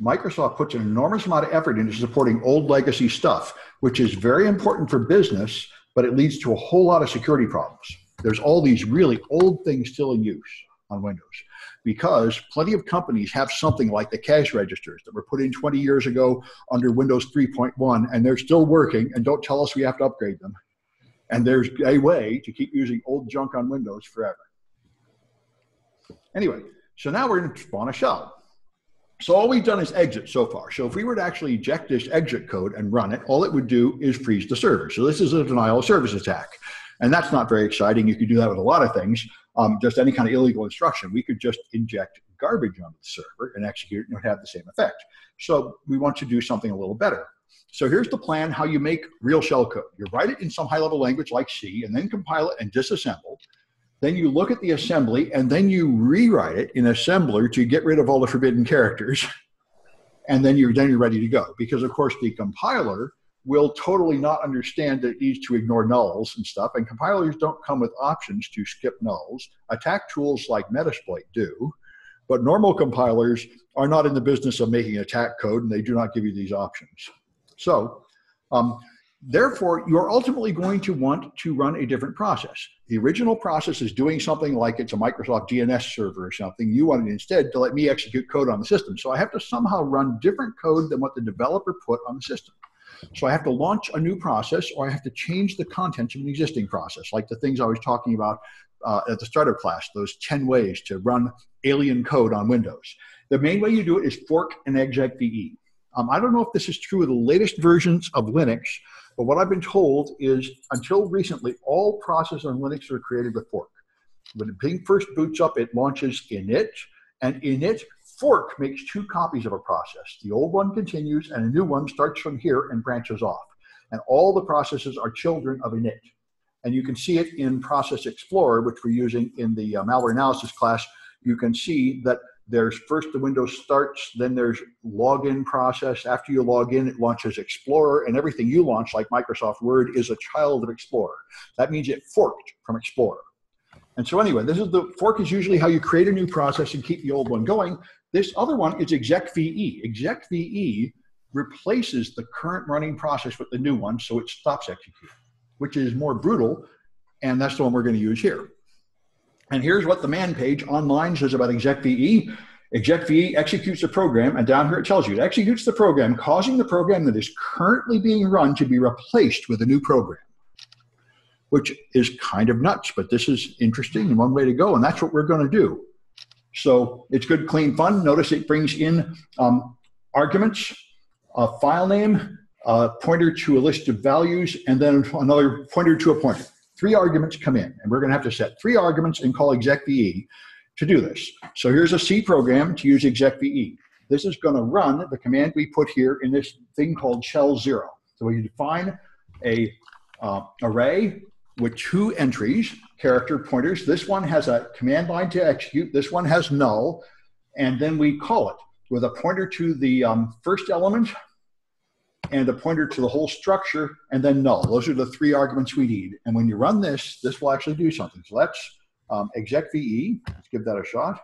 Microsoft puts an enormous amount of effort into supporting old legacy stuff, which is very important for business, but it leads to a whole lot of security problems. There's all these really old things still in use on Windows because plenty of companies have something like the cash registers that were put in 20 years ago under Windows 3.1 and they're still working and don't tell us we have to upgrade them. And there's a way to keep using old junk on Windows forever. Anyway, so now we're going to spawn a shell. So all we've done is exit so far. So if we were to actually eject this exit code and run it, all it would do is freeze the server. So this is a denial of service attack. And that's not very exciting. You could do that with a lot of things, um, just any kind of illegal instruction. We could just inject garbage onto the server and execute and it would have the same effect. So we want to do something a little better. So here's the plan how you make real shell code. You write it in some high level language like C and then compile it and disassemble. Then you look at the assembly and then you rewrite it in assembler to get rid of all the forbidden characters. And then you're then you're ready to go. Because of course the compiler will totally not understand that it needs to ignore nulls and stuff. And compilers don't come with options to skip nulls. Attack tools like Metasploit do. But normal compilers are not in the business of making attack code and they do not give you these options. So um, Therefore, you're ultimately going to want to run a different process. The original process is doing something like it's a Microsoft DNS server or something. You wanted instead to let me execute code on the system. So I have to somehow run different code than what the developer put on the system. So I have to launch a new process or I have to change the contents of an existing process, like the things I was talking about uh, at the startup class, those 10 ways to run alien code on Windows. The main way you do it is fork and execve. Um, I don't know if this is true of the latest versions of Linux, but what I've been told is until recently, all processes on Linux are created with fork. When Ping first boots up, it launches init, and init fork makes two copies of a process. The old one continues, and a new one starts from here and branches off. And all the processes are children of init. And you can see it in Process Explorer, which we're using in the uh, malware analysis class. You can see that there's first the Windows starts, then there's login process. After you log in, it launches Explorer, and everything you launch, like Microsoft Word, is a child of Explorer. That means it forked from Explorer. And so anyway, this is the fork is usually how you create a new process and keep the old one going. This other one is execve. Execve replaces the current running process with the new one, so it stops executing, which is more brutal, and that's the one we're going to use here. And here's what the man page online says about execve. Execve executes the program, and down here it tells you it executes the program, causing the program that is currently being run to be replaced with a new program, which is kind of nuts, but this is interesting and one way to go, and that's what we're going to do. So it's good, clean fun. Notice it brings in um, arguments, a file name, a pointer to a list of values, and then another pointer to a pointer three arguments come in, and we're going to have to set three arguments and call execve to do this. So here's a C program to use execve. This is going to run the command we put here in this thing called shell zero. So we define a uh, array with two entries, character pointers. This one has a command line to execute. This one has null, and then we call it with a pointer to the um, first element and a pointer to the whole structure, and then null. Those are the three arguments we need. And when you run this, this will actually do something. So let's um, execve. Let's give that a shot.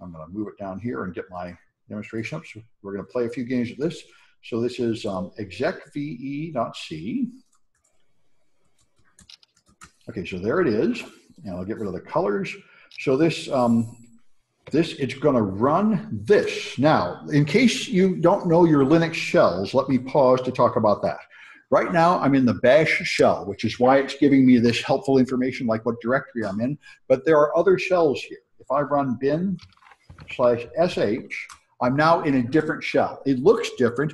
I'm going to move it down here and get my demonstration up. So we're going to play a few games of this. So this is um, execve.c. Okay, so there it is. And I'll get rid of the colors. So this um, this, it's going to run this. Now, in case you don't know your Linux shells, let me pause to talk about that. Right now, I'm in the bash shell, which is why it's giving me this helpful information like what directory I'm in. But there are other shells here. If I run bin slash sh, I'm now in a different shell. It looks different.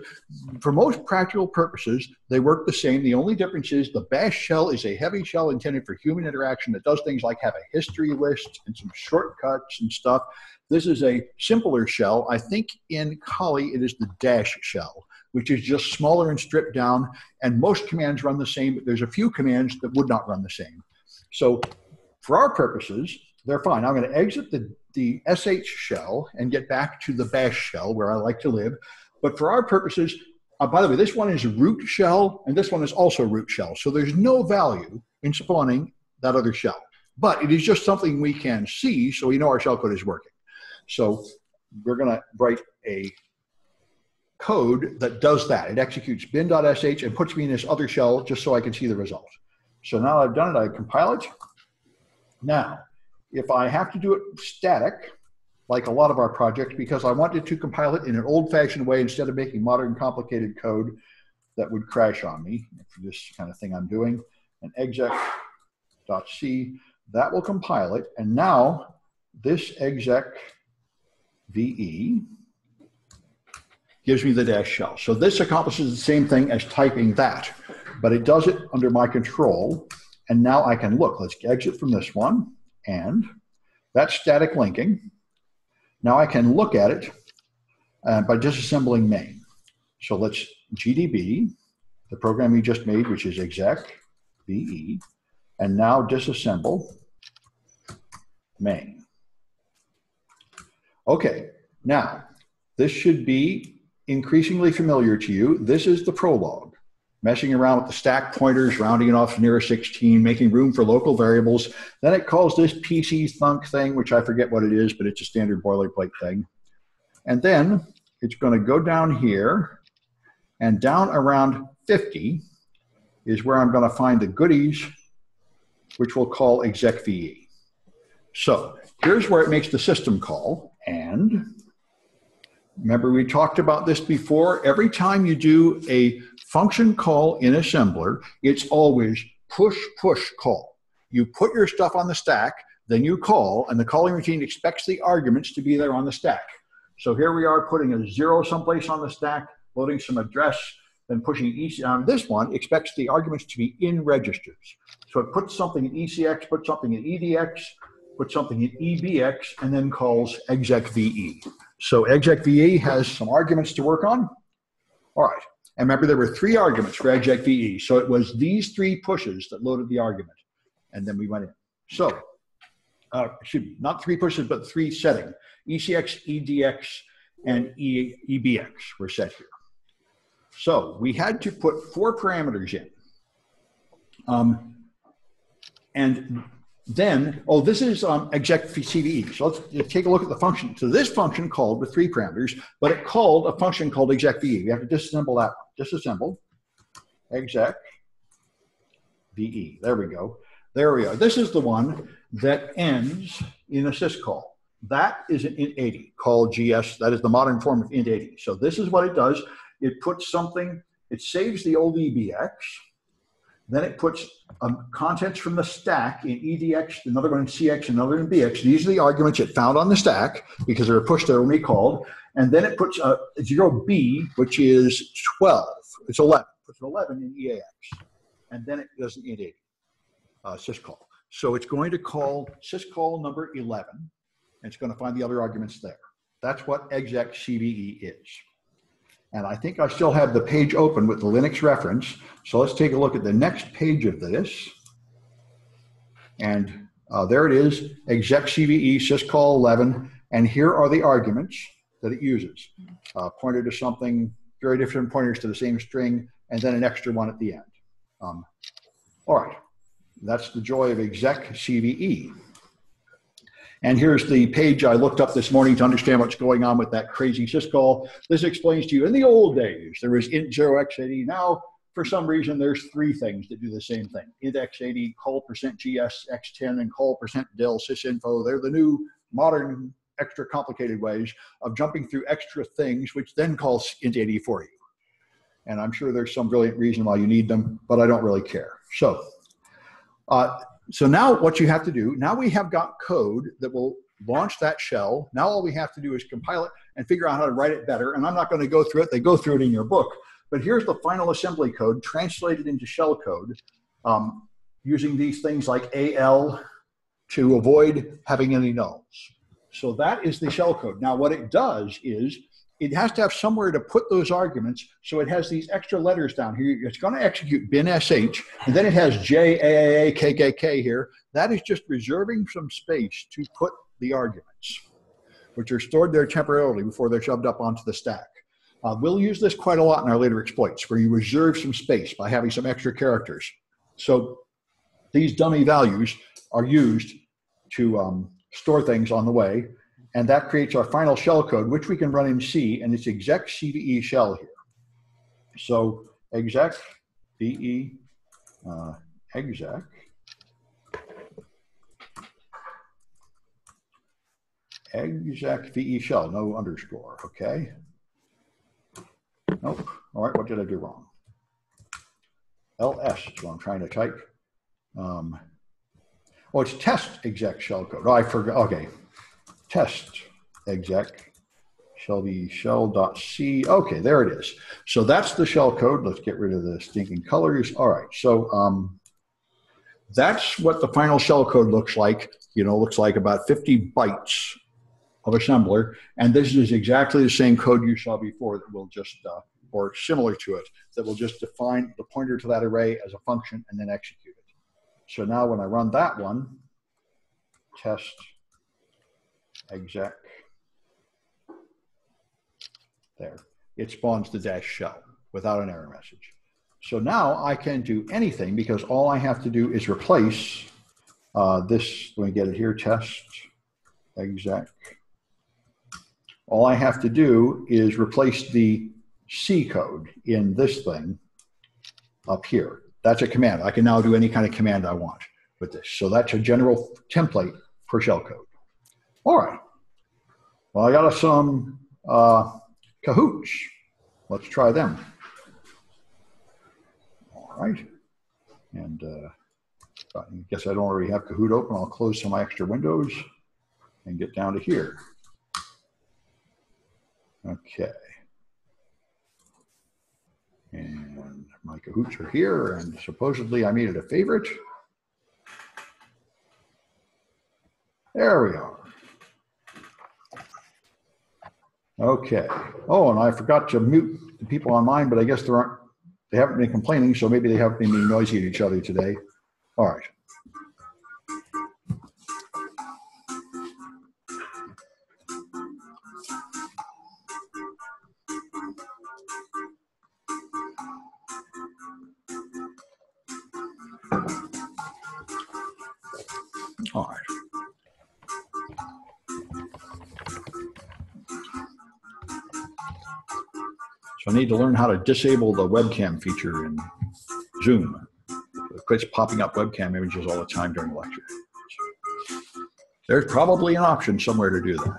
For most practical purposes, they work the same. The only difference is the bash shell is a heavy shell intended for human interaction that does things like have a history list and some shortcuts and stuff. This is a simpler shell. I think in Kali it is the dash shell, which is just smaller and stripped down. And most commands run the same, but there's a few commands that would not run the same. So for our purposes, they're fine. I'm going to exit the, the sh shell and get back to the bash shell where I like to live. But for our purposes, uh, by the way, this one is root shell and this one is also root shell. So there's no value in spawning that other shell. But it is just something we can see so we know our shell code is working. So we're going to write a code that does that. It executes bin.sh and puts me in this other shell just so I can see the result. So now I've done it, I compile it. Now, if I have to do it static, like a lot of our projects, because I wanted to compile it in an old-fashioned way instead of making modern complicated code that would crash on me for this kind of thing I'm doing, and exec.c, that will compile it. And now this exec VE gives me the dash shell. So this accomplishes the same thing as typing that, but it does it under my control. And now I can look. Let's exit from this one. And that's static linking. Now I can look at it uh, by disassembling main. So let's GDB, the program we just made, which is exec BE, and now disassemble main. Okay, now this should be increasingly familiar to you. This is the prologue, messing around with the stack pointers, rounding it off to near 16, making room for local variables. Then it calls this PC thunk thing, which I forget what it is, but it's a standard boilerplate thing. And then it's going to go down here, and down around 50 is where I'm going to find the goodies, which we'll call execve. So here's where it makes the system call. And remember, we talked about this before. Every time you do a function call in assembler, it's always push, push, call. You put your stuff on the stack, then you call, and the calling routine expects the arguments to be there on the stack. So here we are putting a zero someplace on the stack, loading some address, then pushing EC on um, this one expects the arguments to be in registers. So it puts something in ECX, puts something in EDX, puts something in EBX, and then calls execve. So execve has some arguments to work on. All right. And remember, there were three arguments for execve. So it was these three pushes that loaded the argument. And then we went in. So, uh, excuse me, not three pushes, but three setting. ECX, EDX, and e, EBX were set here. So we had to put four parameters in. Um, and then, oh, this is um, exec CVE. So let's, let's take a look at the function. So this function called with three parameters, but it called a function called exec VE. We have to disassemble that. Disassemble exec VE. There we go. There we are. This is the one that ends in a syscall. That is an int80 called GS. That is the modern form of int80. So this is what it does. It puts something, it saves the old EBX, then it puts um, contents from the stack in EDX, another one in CX, another in BX. These are the arguments it found on the stack because they were pushed there when we called. And then it puts a 0B, which is 12. It's 11. It puts an 11 in EAX. And then it does an int80 uh, syscall. So it's going to call syscall number 11, and it's going to find the other arguments there. That's what exec CVE is. And I think I still have the page open with the Linux reference. So let's take a look at the next page of this. And uh, there it is, exec CVE syscall 11. And here are the arguments that it uses. Uh, pointer to something, very different pointers to the same string, and then an extra one at the end. Um, all right, that's the joy of exec CVE. And here's the page I looked up this morning to understand what's going on with that crazy syscall. This explains to you, in the old days, there was int 0x80. Now, for some reason, there's three things that do the same thing. int x80, call percent gs x10, and call percent del sysinfo. They're the new modern, extra complicated ways of jumping through extra things, which then calls int80 for you. and I'm sure there's some brilliant reason why you need them, but I don't really care. So, uh, so now what you have to do, now we have got code that will launch that shell. Now all we have to do is compile it and figure out how to write it better. And I'm not going to go through it. They go through it in your book. But here's the final assembly code translated into shell code um, using these things like AL to avoid having any nulls. So that is the shell code. Now what it does is it has to have somewhere to put those arguments. So it has these extra letters down here. It's going to execute bin sh, and then it has j, a, a, k, k, k here. That is just reserving some space to put the arguments, which are stored there temporarily before they're shoved up onto the stack. Uh, we'll use this quite a lot in our later exploits, where you reserve some space by having some extra characters. So these dummy values are used to um, store things on the way, and that creates our final shell code, which we can run in C, and it's exec CVE shell here. So exec VE uh, exec exec VE shell, no underscore, okay? Nope. All right, what did I do wrong? LS is what I'm trying to type. Um, oh, it's test exec shell code. Oh, I forgot. Okay. Test exec Shelby shell be shell.c. Okay, there it is. So that's the shell code. Let's get rid of the stinking colors. All right. So um, that's what the final shell code looks like. You know, looks like about 50 bytes of assembler. And this is exactly the same code you saw before that will just, uh, or similar to it, that will just define the pointer to that array as a function and then execute it. So now when I run that one, test exec, there, it spawns the dash shell without an error message. So now I can do anything because all I have to do is replace uh, this, let me get it here, test exec all I have to do is replace the C code in this thing up here. That's a command. I can now do any kind of command I want with this. So that's a general template for shellcode. All right. Well, I got us some uh, Kahoots. Let's try them. All right. And uh, I guess I don't already have Kahoot open. I'll close some extra windows and get down to here. Okay. And my Kahoots are here, and supposedly I made it a favorite. There we are. Okay. Oh, and I forgot to mute the people online, but I guess there aren't, they haven't been complaining, so maybe they haven't been being noisy at each other today. All right. Need to learn how to disable the webcam feature in Zoom. It quits popping up webcam images all the time during lecture. There's probably an option somewhere to do that.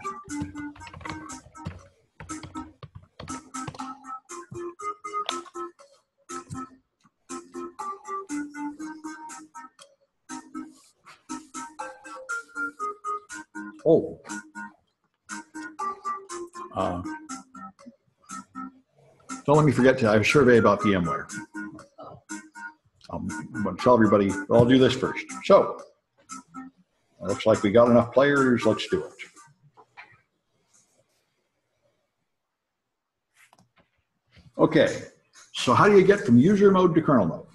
Don't let me forget to, I have a survey about VMware. Um, I'm going to tell everybody, I'll do this first. So, looks like we got enough players. Let's do it. Okay, so how do you get from user mode to kernel mode?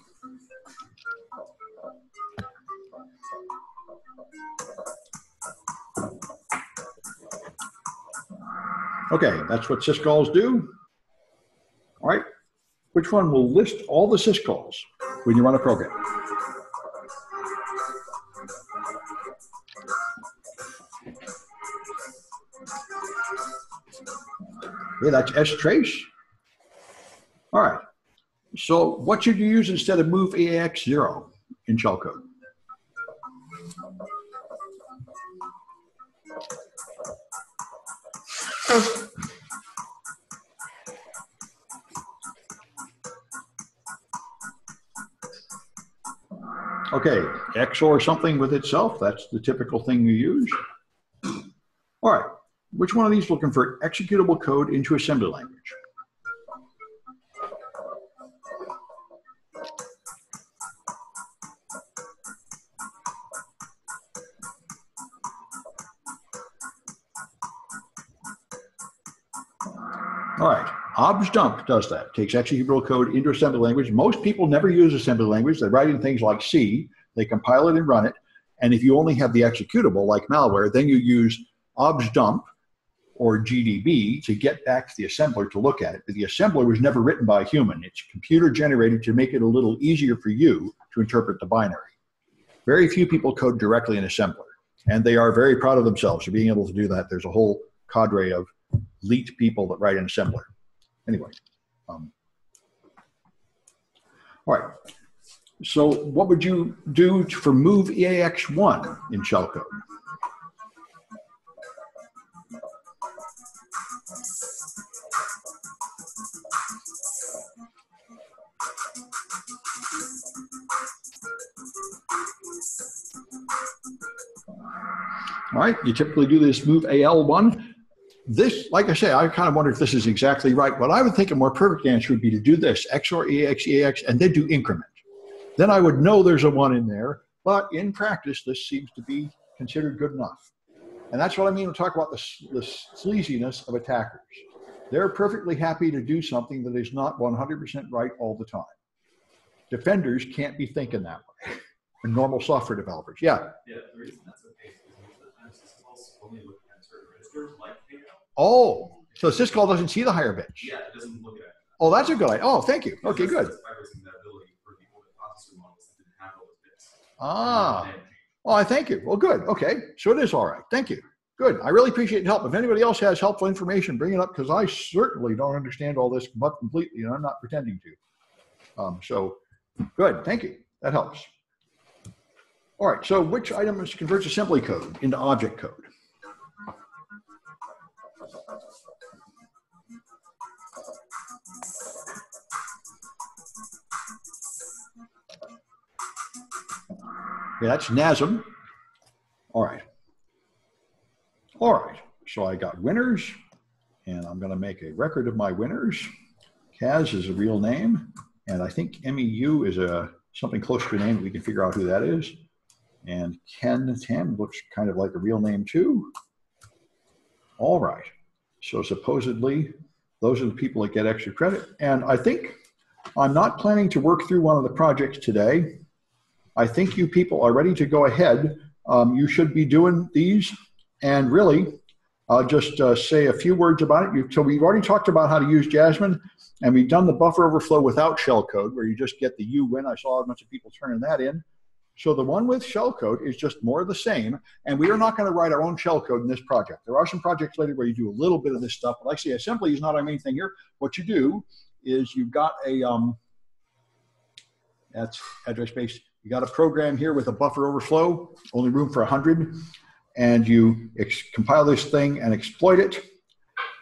Okay, that's what syscalls do. Which one will list all the syscalls when you run a program? Okay, that's strace. All right, so what should you use instead of move AX0 in shellcode? Hmm. Okay, XOR something with itself, that's the typical thing you use. All right, which one of these will convert executable code into assembly language? Objdump does that, takes executable code into assembly language. Most people never use assembly language. They write in things like C, they compile it and run it. And if you only have the executable, like malware, then you use objdump or GDB to get back to the assembler to look at it. But the assembler was never written by a human. It's computer generated to make it a little easier for you to interpret the binary. Very few people code directly in assembler, and they are very proud of themselves for being able to do that. There's a whole cadre of elite people that write in assembler. Anyway, um, all right. So what would you do for move EAX1 in shellcode? All right, you typically do this move AL1. This, like I say, I kind of wonder if this is exactly right. What I would think a more perfect answer would be to do this, XOR EX, EX, and then do increment. Then I would know there's a one in there, but in practice, this seems to be considered good enough. And that's what I mean when I talk about the, the sleaziness of attackers. They're perfectly happy to do something that is not 100% right all the time. Defenders can't be thinking that way. And normal software developers, yeah. Yeah, the reason that's the case is only look at certain registers like. Oh, so syscall doesn't see the higher bits. Yeah, it doesn't look at it. Oh, that's a good idea. Oh, thank you. Okay, good. That's bypassing that ability for the older processor models that didn't have all those bits. Ah, well, I thank you. Well, good. Okay, so it is all right. Thank you. Good. I really appreciate the help. If anybody else has helpful information, bring it up because I certainly don't understand all this but completely, and I'm not pretending to. Um, so, good. Thank you. That helps. All right. So, which item is converts assembly code into object code? Okay, that's NASM. All right. All right. So I got winners, and I'm going to make a record of my winners. Kaz is a real name, and I think MEU is a something close to a name. We can figure out who that is. And Ken Tam looks kind of like a real name too. All right. So supposedly, those are the people that get extra credit. And I think I'm not planning to work through one of the projects today. I think you people are ready to go ahead. Um, you should be doing these. And really, I'll just uh, say a few words about it. You, so we've already talked about how to use Jasmine, and we've done the buffer overflow without shellcode, where you just get the U win. I saw a bunch of people turning that in. So the one with shellcode is just more of the same, and we are not going to write our own shellcode in this project. There are some projects later where you do a little bit of this stuff, but like I say, assembly is not our main thing here. What you do is you've got a um, that's address space, You got a program here with a buffer overflow, only room for 100, and you compile this thing and exploit it.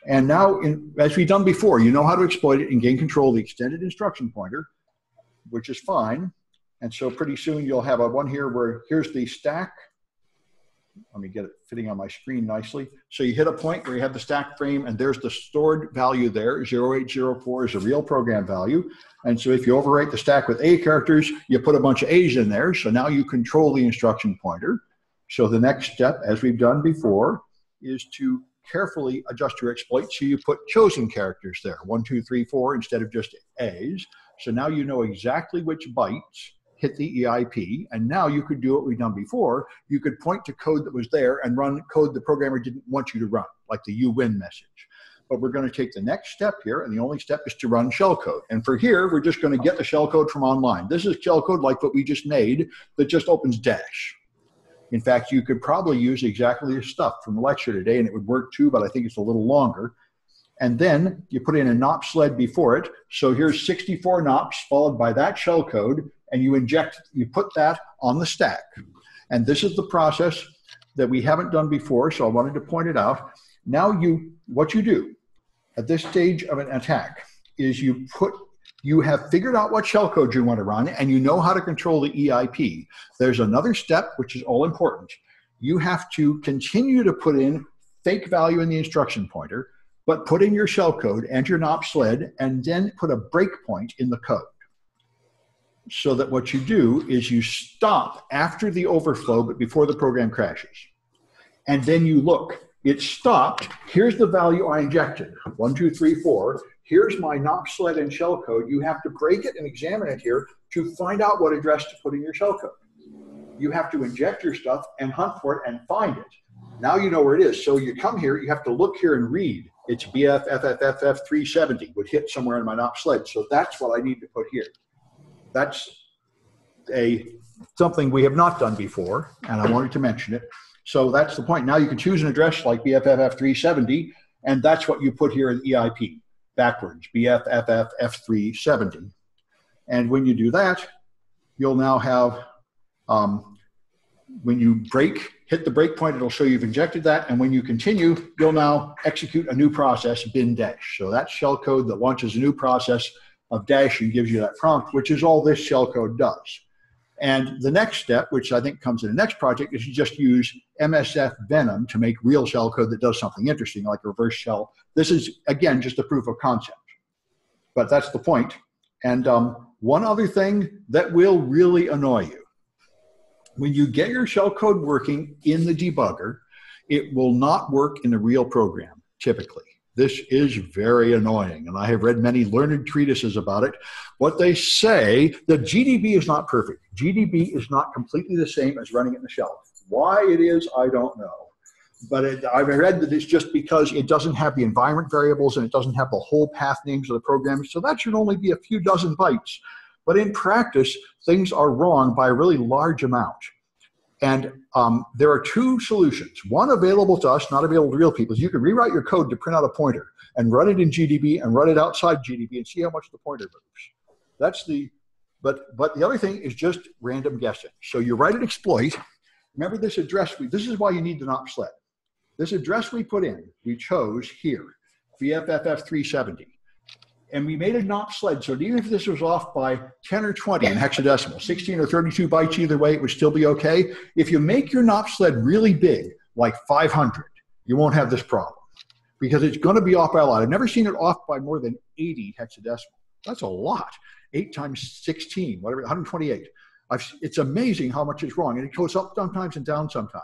And now, in, as we've done before, you know how to exploit it and gain control of the extended instruction pointer, which is fine. And so pretty soon you'll have a one here where here's the stack. Let me get it fitting on my screen nicely. So you hit a point where you have the stack frame and there's the stored value there. 0804 is a real program value. And so if you overwrite the stack with A characters, you put a bunch of A's in there. So now you control the instruction pointer. So the next step, as we've done before, is to carefully adjust your exploit. So you put chosen characters there, one, two, three, four, instead of just A's. So now you know exactly which bytes hit the EIP, and now you could do what we've done before. You could point to code that was there and run code the programmer didn't want you to run, like the you win message. But we're going to take the next step here, and the only step is to run shellcode. And for here, we're just going to get the shellcode from online. This is shellcode like what we just made that just opens Dash. In fact, you could probably use exactly this stuff from the lecture today, and it would work too, but I think it's a little longer. And then you put in a NOP sled before it. So here's 64 NOPs followed by that shellcode, and you inject, you put that on the stack. And this is the process that we haven't done before, so I wanted to point it out. Now you, what you do at this stage of an attack is you put you have figured out what shellcode you want to run and you know how to control the EIP. There's another step which is all important. You have to continue to put in fake value in the instruction pointer, but put in your shellcode, and your op sled, and then put a breakpoint in the code. So that what you do is you stop after the overflow, but before the program crashes. And then you look, it stopped. Here's the value I injected one, two, three, four. Here's my NOP sled and shellcode. You have to break it and examine it here to find out what address to put in your shellcode. You have to inject your stuff and hunt for it and find it. Now you know where it is. So you come here, you have to look here and read. It's BFFFFF 370 would hit somewhere in my NOP sled. So that's what I need to put here. That's a something we have not done before, and I wanted to mention it. So that's the point. Now you can choose an address like BFFF 370, and that's what you put here in EIP backwards, BFFF F370. And when you do that, you'll now have, um, when you break, hit the break point, it'll show you've injected that. And when you continue, you'll now execute a new process, bin dash. So that's shellcode that launches a new process of dash and gives you that prompt, which is all this shellcode does. And the next step, which I think comes in the next project, is you just use MSF Venom to make real shellcode that does something interesting, like a reverse shell. This is, again, just a proof of concept. But that's the point. And um, one other thing that will really annoy you when you get your shellcode working in the debugger, it will not work in the real program typically. This is very annoying, and I have read many learned treatises about it. What they say, the GDB is not perfect. GDB is not completely the same as running it in the shell. Why it is, I don't know. But it, I've read that it's just because it doesn't have the environment variables and it doesn't have the whole path names of the program. So that should only be a few dozen bytes. But in practice, things are wrong by a really large amount. And um, there are two solutions. One available to us, not available to real people, is you can rewrite your code to print out a pointer and run it in GDB and run it outside GDB and see how much the pointer moves. That's the, but, but the other thing is just random guessing. So you write an exploit. Remember this address, we, this is why you need the NOP sled. This address we put in, we chose here, BFFF370 and we made a NOP sled so even if this was off by 10 or 20 in hexadecimal, 16 or 32 bytes either way, it would still be okay. If you make your NOP sled really big, like 500, you won't have this problem because it's going to be off by a lot. I've never seen it off by more than 80 hexadecimal. That's a lot. 8 times 16, whatever, 128. I've, it's amazing how much is wrong, and it goes up sometimes and down sometimes.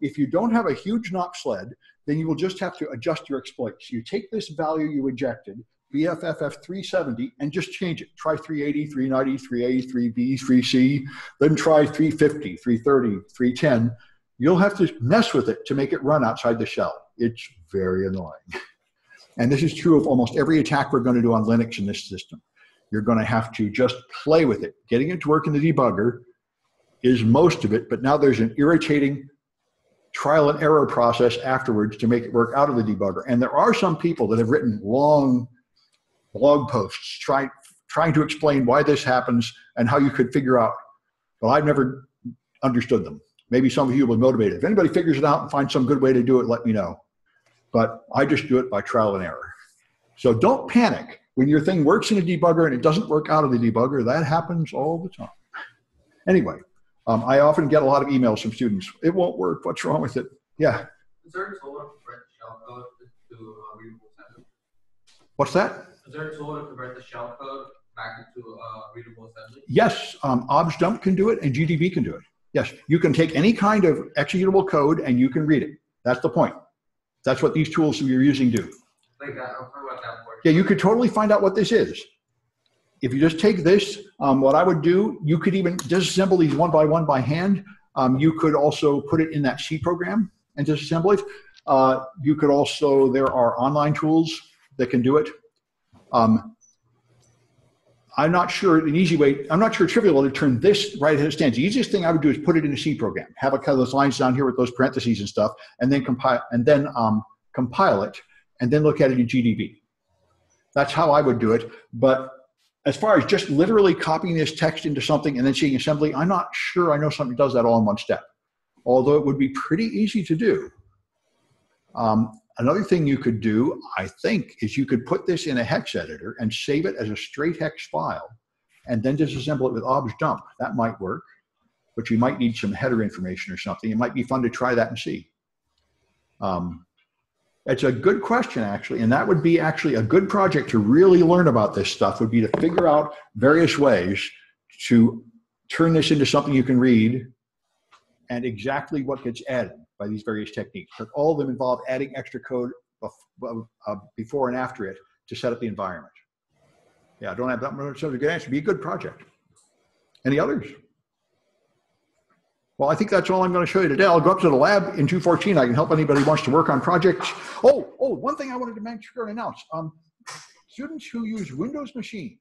If you don't have a huge NOP sled, then you will just have to adjust your exploits. You take this value you ejected, BFFF 370 and just change it. Try 380, 390, 3A, 3B, 3C, then try 350, 330, 310. You'll have to mess with it to make it run outside the shell. It's very annoying. And this is true of almost every attack we're going to do on Linux in this system. You're going to have to just play with it. Getting it to work in the debugger is most of it, but now there's an irritating trial and error process afterwards to make it work out of the debugger. And there are some people that have written long blog posts trying trying to explain why this happens and how you could figure out. But I've never understood them. Maybe some of you will be motivated. If anybody figures it out and finds some good way to do it, let me know. But I just do it by trial and error. So don't panic when your thing works in a debugger and it doesn't work out of the debugger. That happens all the time. Anyway, um, I often get a lot of emails from students. It won't work. What's wrong with it? Yeah. Is there a tool to convert shellcode to uh? What's that? Is there a tool to convert the shellcode back into uh, readable assembly? Yes, um, objdump can do it and GDB can do it. Yes, you can take any kind of executable code and you can read it. That's the point. That's what these tools you're using do. Like that, I'm talking about that. Yeah, you could totally find out what this is. If you just take this, um, what I would do, you could even disassemble these one by one by hand. Um, you could also put it in that C program and disassemble it. Uh, you could also, there are online tools that can do it. Um, I'm not sure an easy way, I'm not sure trivial to turn this right it stands. The easiest thing I would do is put it in a C program, have a couple of those lines down here with those parentheses and stuff, and then compile and then um, compile it, and then look at it in GDB. That's how I would do it. But as far as just literally copying this text into something and then seeing assembly, I'm not sure I know something does that all in one step. Although it would be pretty easy to do. Um, another thing you could do, I think, is you could put this in a hex editor and save it as a straight hex file and then disassemble it with obj dump. That might work, but you might need some header information or something. It might be fun to try that and see. Um, it's a good question, actually, and that would be actually a good project to really learn about this stuff. Would be to figure out various ways to turn this into something you can read, and exactly what gets added by these various techniques. But all of them involve adding extra code uh, before and after it to set up the environment. Yeah, I don't have that much of a good answer. Be a good project. Any others? Well, I think that's all I'm going to show you today. I'll go up to the lab in 214. I can help anybody who wants to work on projects. Oh, oh, one thing I wanted to make sure and announce. Um, students who use Windows machines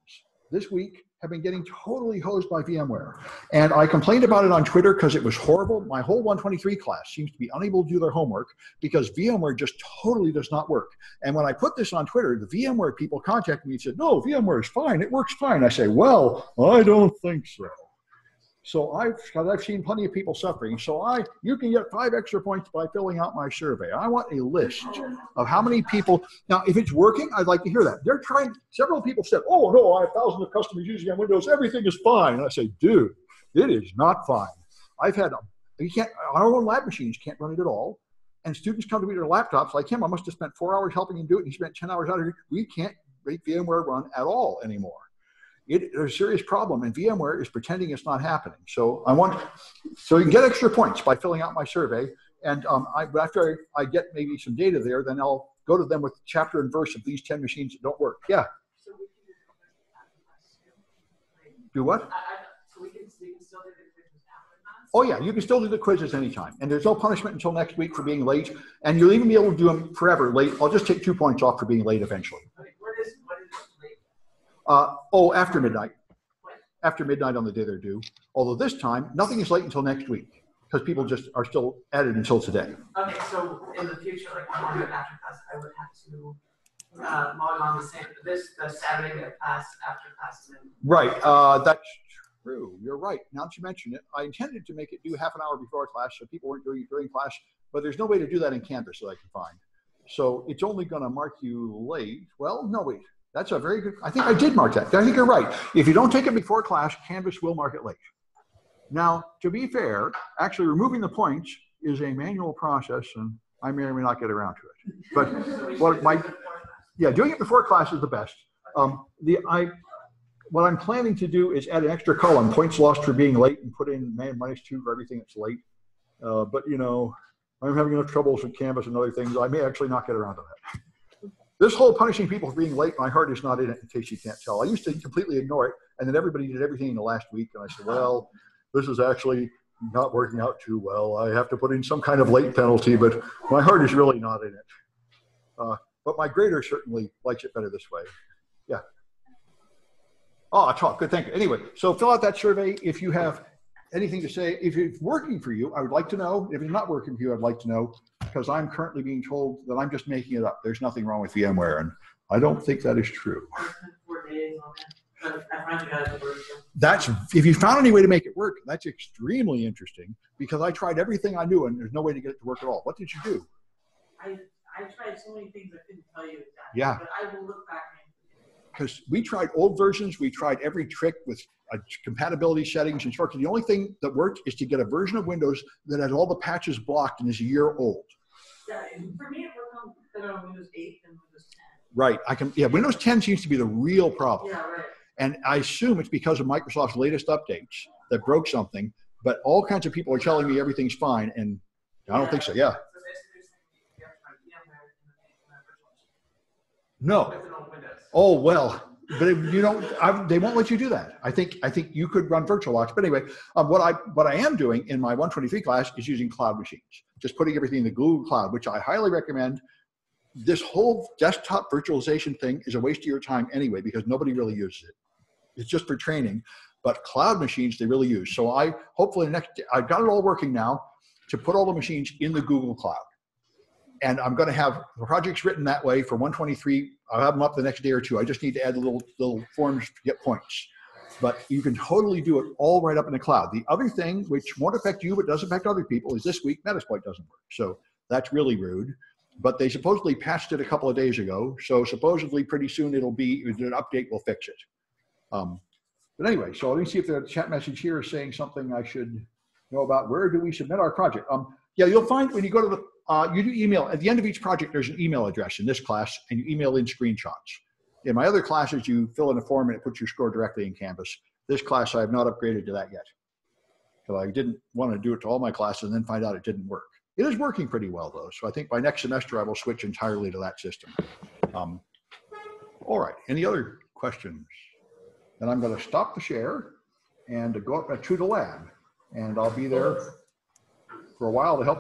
this week have been getting totally hosed by VMware. And I complained about it on Twitter because it was horrible. My whole 123 class seems to be unable to do their homework because VMware just totally does not work. And when I put this on Twitter, the VMware people contacted me and said, no, VMware is fine. It works fine. I say, well, I don't think so. So I've, I've seen plenty of people suffering. So I, you can get five extra points by filling out my survey. I want a list of how many people. Now, if it's working, I'd like to hear that. They're trying. Several people said, "Oh no, I have thousands of customers using on Windows. Everything is fine." And I say, "Dude, it is not fine. I've had you can't our own lab machines can't run it at all." And students come to me with their laptops like him. I must have spent four hours helping him do it, and he spent ten hours out of. We can't make VMware run at all anymore it, there's a serious problem and VMware is pretending it's not happening. So I want, so you can get extra points by filling out my survey. And um, I, after I, I, get maybe some data there, then I'll go to them with chapter and verse of these 10 machines that don't work. Yeah. So do the quizzes after class too. Do what? I, I, so we can, we can do the quizzes after class? Oh yeah, you can still do the quizzes anytime. And there's no punishment until next week for being late. And you'll even be able to do them forever late. I'll just take two points off for being late eventually. Okay, what is, what is late? Uh, oh, after midnight. After midnight on the day they're due. Although this time, nothing is late until next week because people just are still at it until today. Okay, so in the future, like when after class, I would have to uh, log on the same, this, the Saturday class after class. Right, uh, that's true. You're right. Now that you mention it, I intended to make it do half an hour before class so people weren't doing it during class, but there's no way to do that in Canvas that I can find. So it's only going to mark you late. Well, no, wait. That's a very good. I think I did mark that. I think you're right. If you don't take it before class, Canvas will mark it late. Now, to be fair, actually removing the points is a manual process, and I may or may not get around to it. But So we should what my it before class. yeah, doing it before class is the best. Um, the I, what I'm planning to do is add an extra column, points lost for being late, and put in man minus two for everything that's late. Uh, but you know, I'm having enough troubles with Canvas and other things. I may actually not get around to that. This whole punishing people for being late, my heart is not in it. In case you can't tell, I used to completely ignore it, and then everybody did everything in the last week, and I said, well, this is actually not working out too well. I have to put in some kind of late penalty, but my heart is really not in it. Uh, but my grader certainly likes it better this way. Yeah. Oh, I talk. Good. Thank you. Anyway, so fill out that survey if you have anything to say. If it's working for you, I would like to know. If it's not working for you, I'd like to know because I'm currently being told that I'm just making it up. There's nothing wrong with VMware, and I don't think that is true. I spent Four days on it, but I finally got it to work. so- That's if you found any way to make it work. That's extremely interesting because I tried everything I knew and there's no way to get it to work at all. What did you do? I, I tried so many things I couldn't tell you exactly. Yeah. But I will look back because we tried old versions, we tried every trick with uh, compatibility settings and shortcuts. The only thing that worked is to get a version of Windows that has all the patches blocked and is a year old. For me, it worked on, better on Windows eight than Windows ten. Right. I can. Yeah. Windows 10 seems to be the real problem, Yeah, right. and I assume it's because of Microsoft's latest updates that broke something. But all kinds of people are telling me everything's fine, and I don't think so. Yeah. So basically, you're saying you have to try VMware in the virtual machine. No. With an old Windows. Oh well, but it- you know I, they won't let you do that. I think I think you could run VirtualBox, but anyway, um, what I what I am doing in my 123 class is using cloud machines, just putting everything in the Google Cloud, which I highly recommend. This whole desktop virtualization thing is a waste of your time anyway because nobody really uses it. It's just for training, but cloud machines they really use. So I hopefully next I've got it all working now to put all the machines in the Google Cloud and I'm going to have the projects written that way for 123. I'll have them up the next day or two. I just need to add little little forms to get points. But you can totally do it all right up in the cloud. The other thing, which won't affect you but does affect other people, is this week Metasploit doesn't work. So that's really rude. but they supposedly patched it a couple of days ago. So supposedly pretty soon it'll be, an update will fix it. Um, but anyway, so let me see if the chat message here is saying something I should know about. Where do we submit our project? Um, yeah, you'll find when you go to the, uh, you do email, at the end of each project, there's an email address in this class and you email in screenshots. In my other classes, you fill in a form and it puts your score directly in Canvas. This class, I have not upgraded to that yet. So I didn't want to do it to all my classes and then find out it didn't work. It is working pretty well though. So I think by next semester, I will switch entirely to that system. Um, all right, any other questions? Then I'm going to stop the share and go up to the lab and I'll be there for a while to help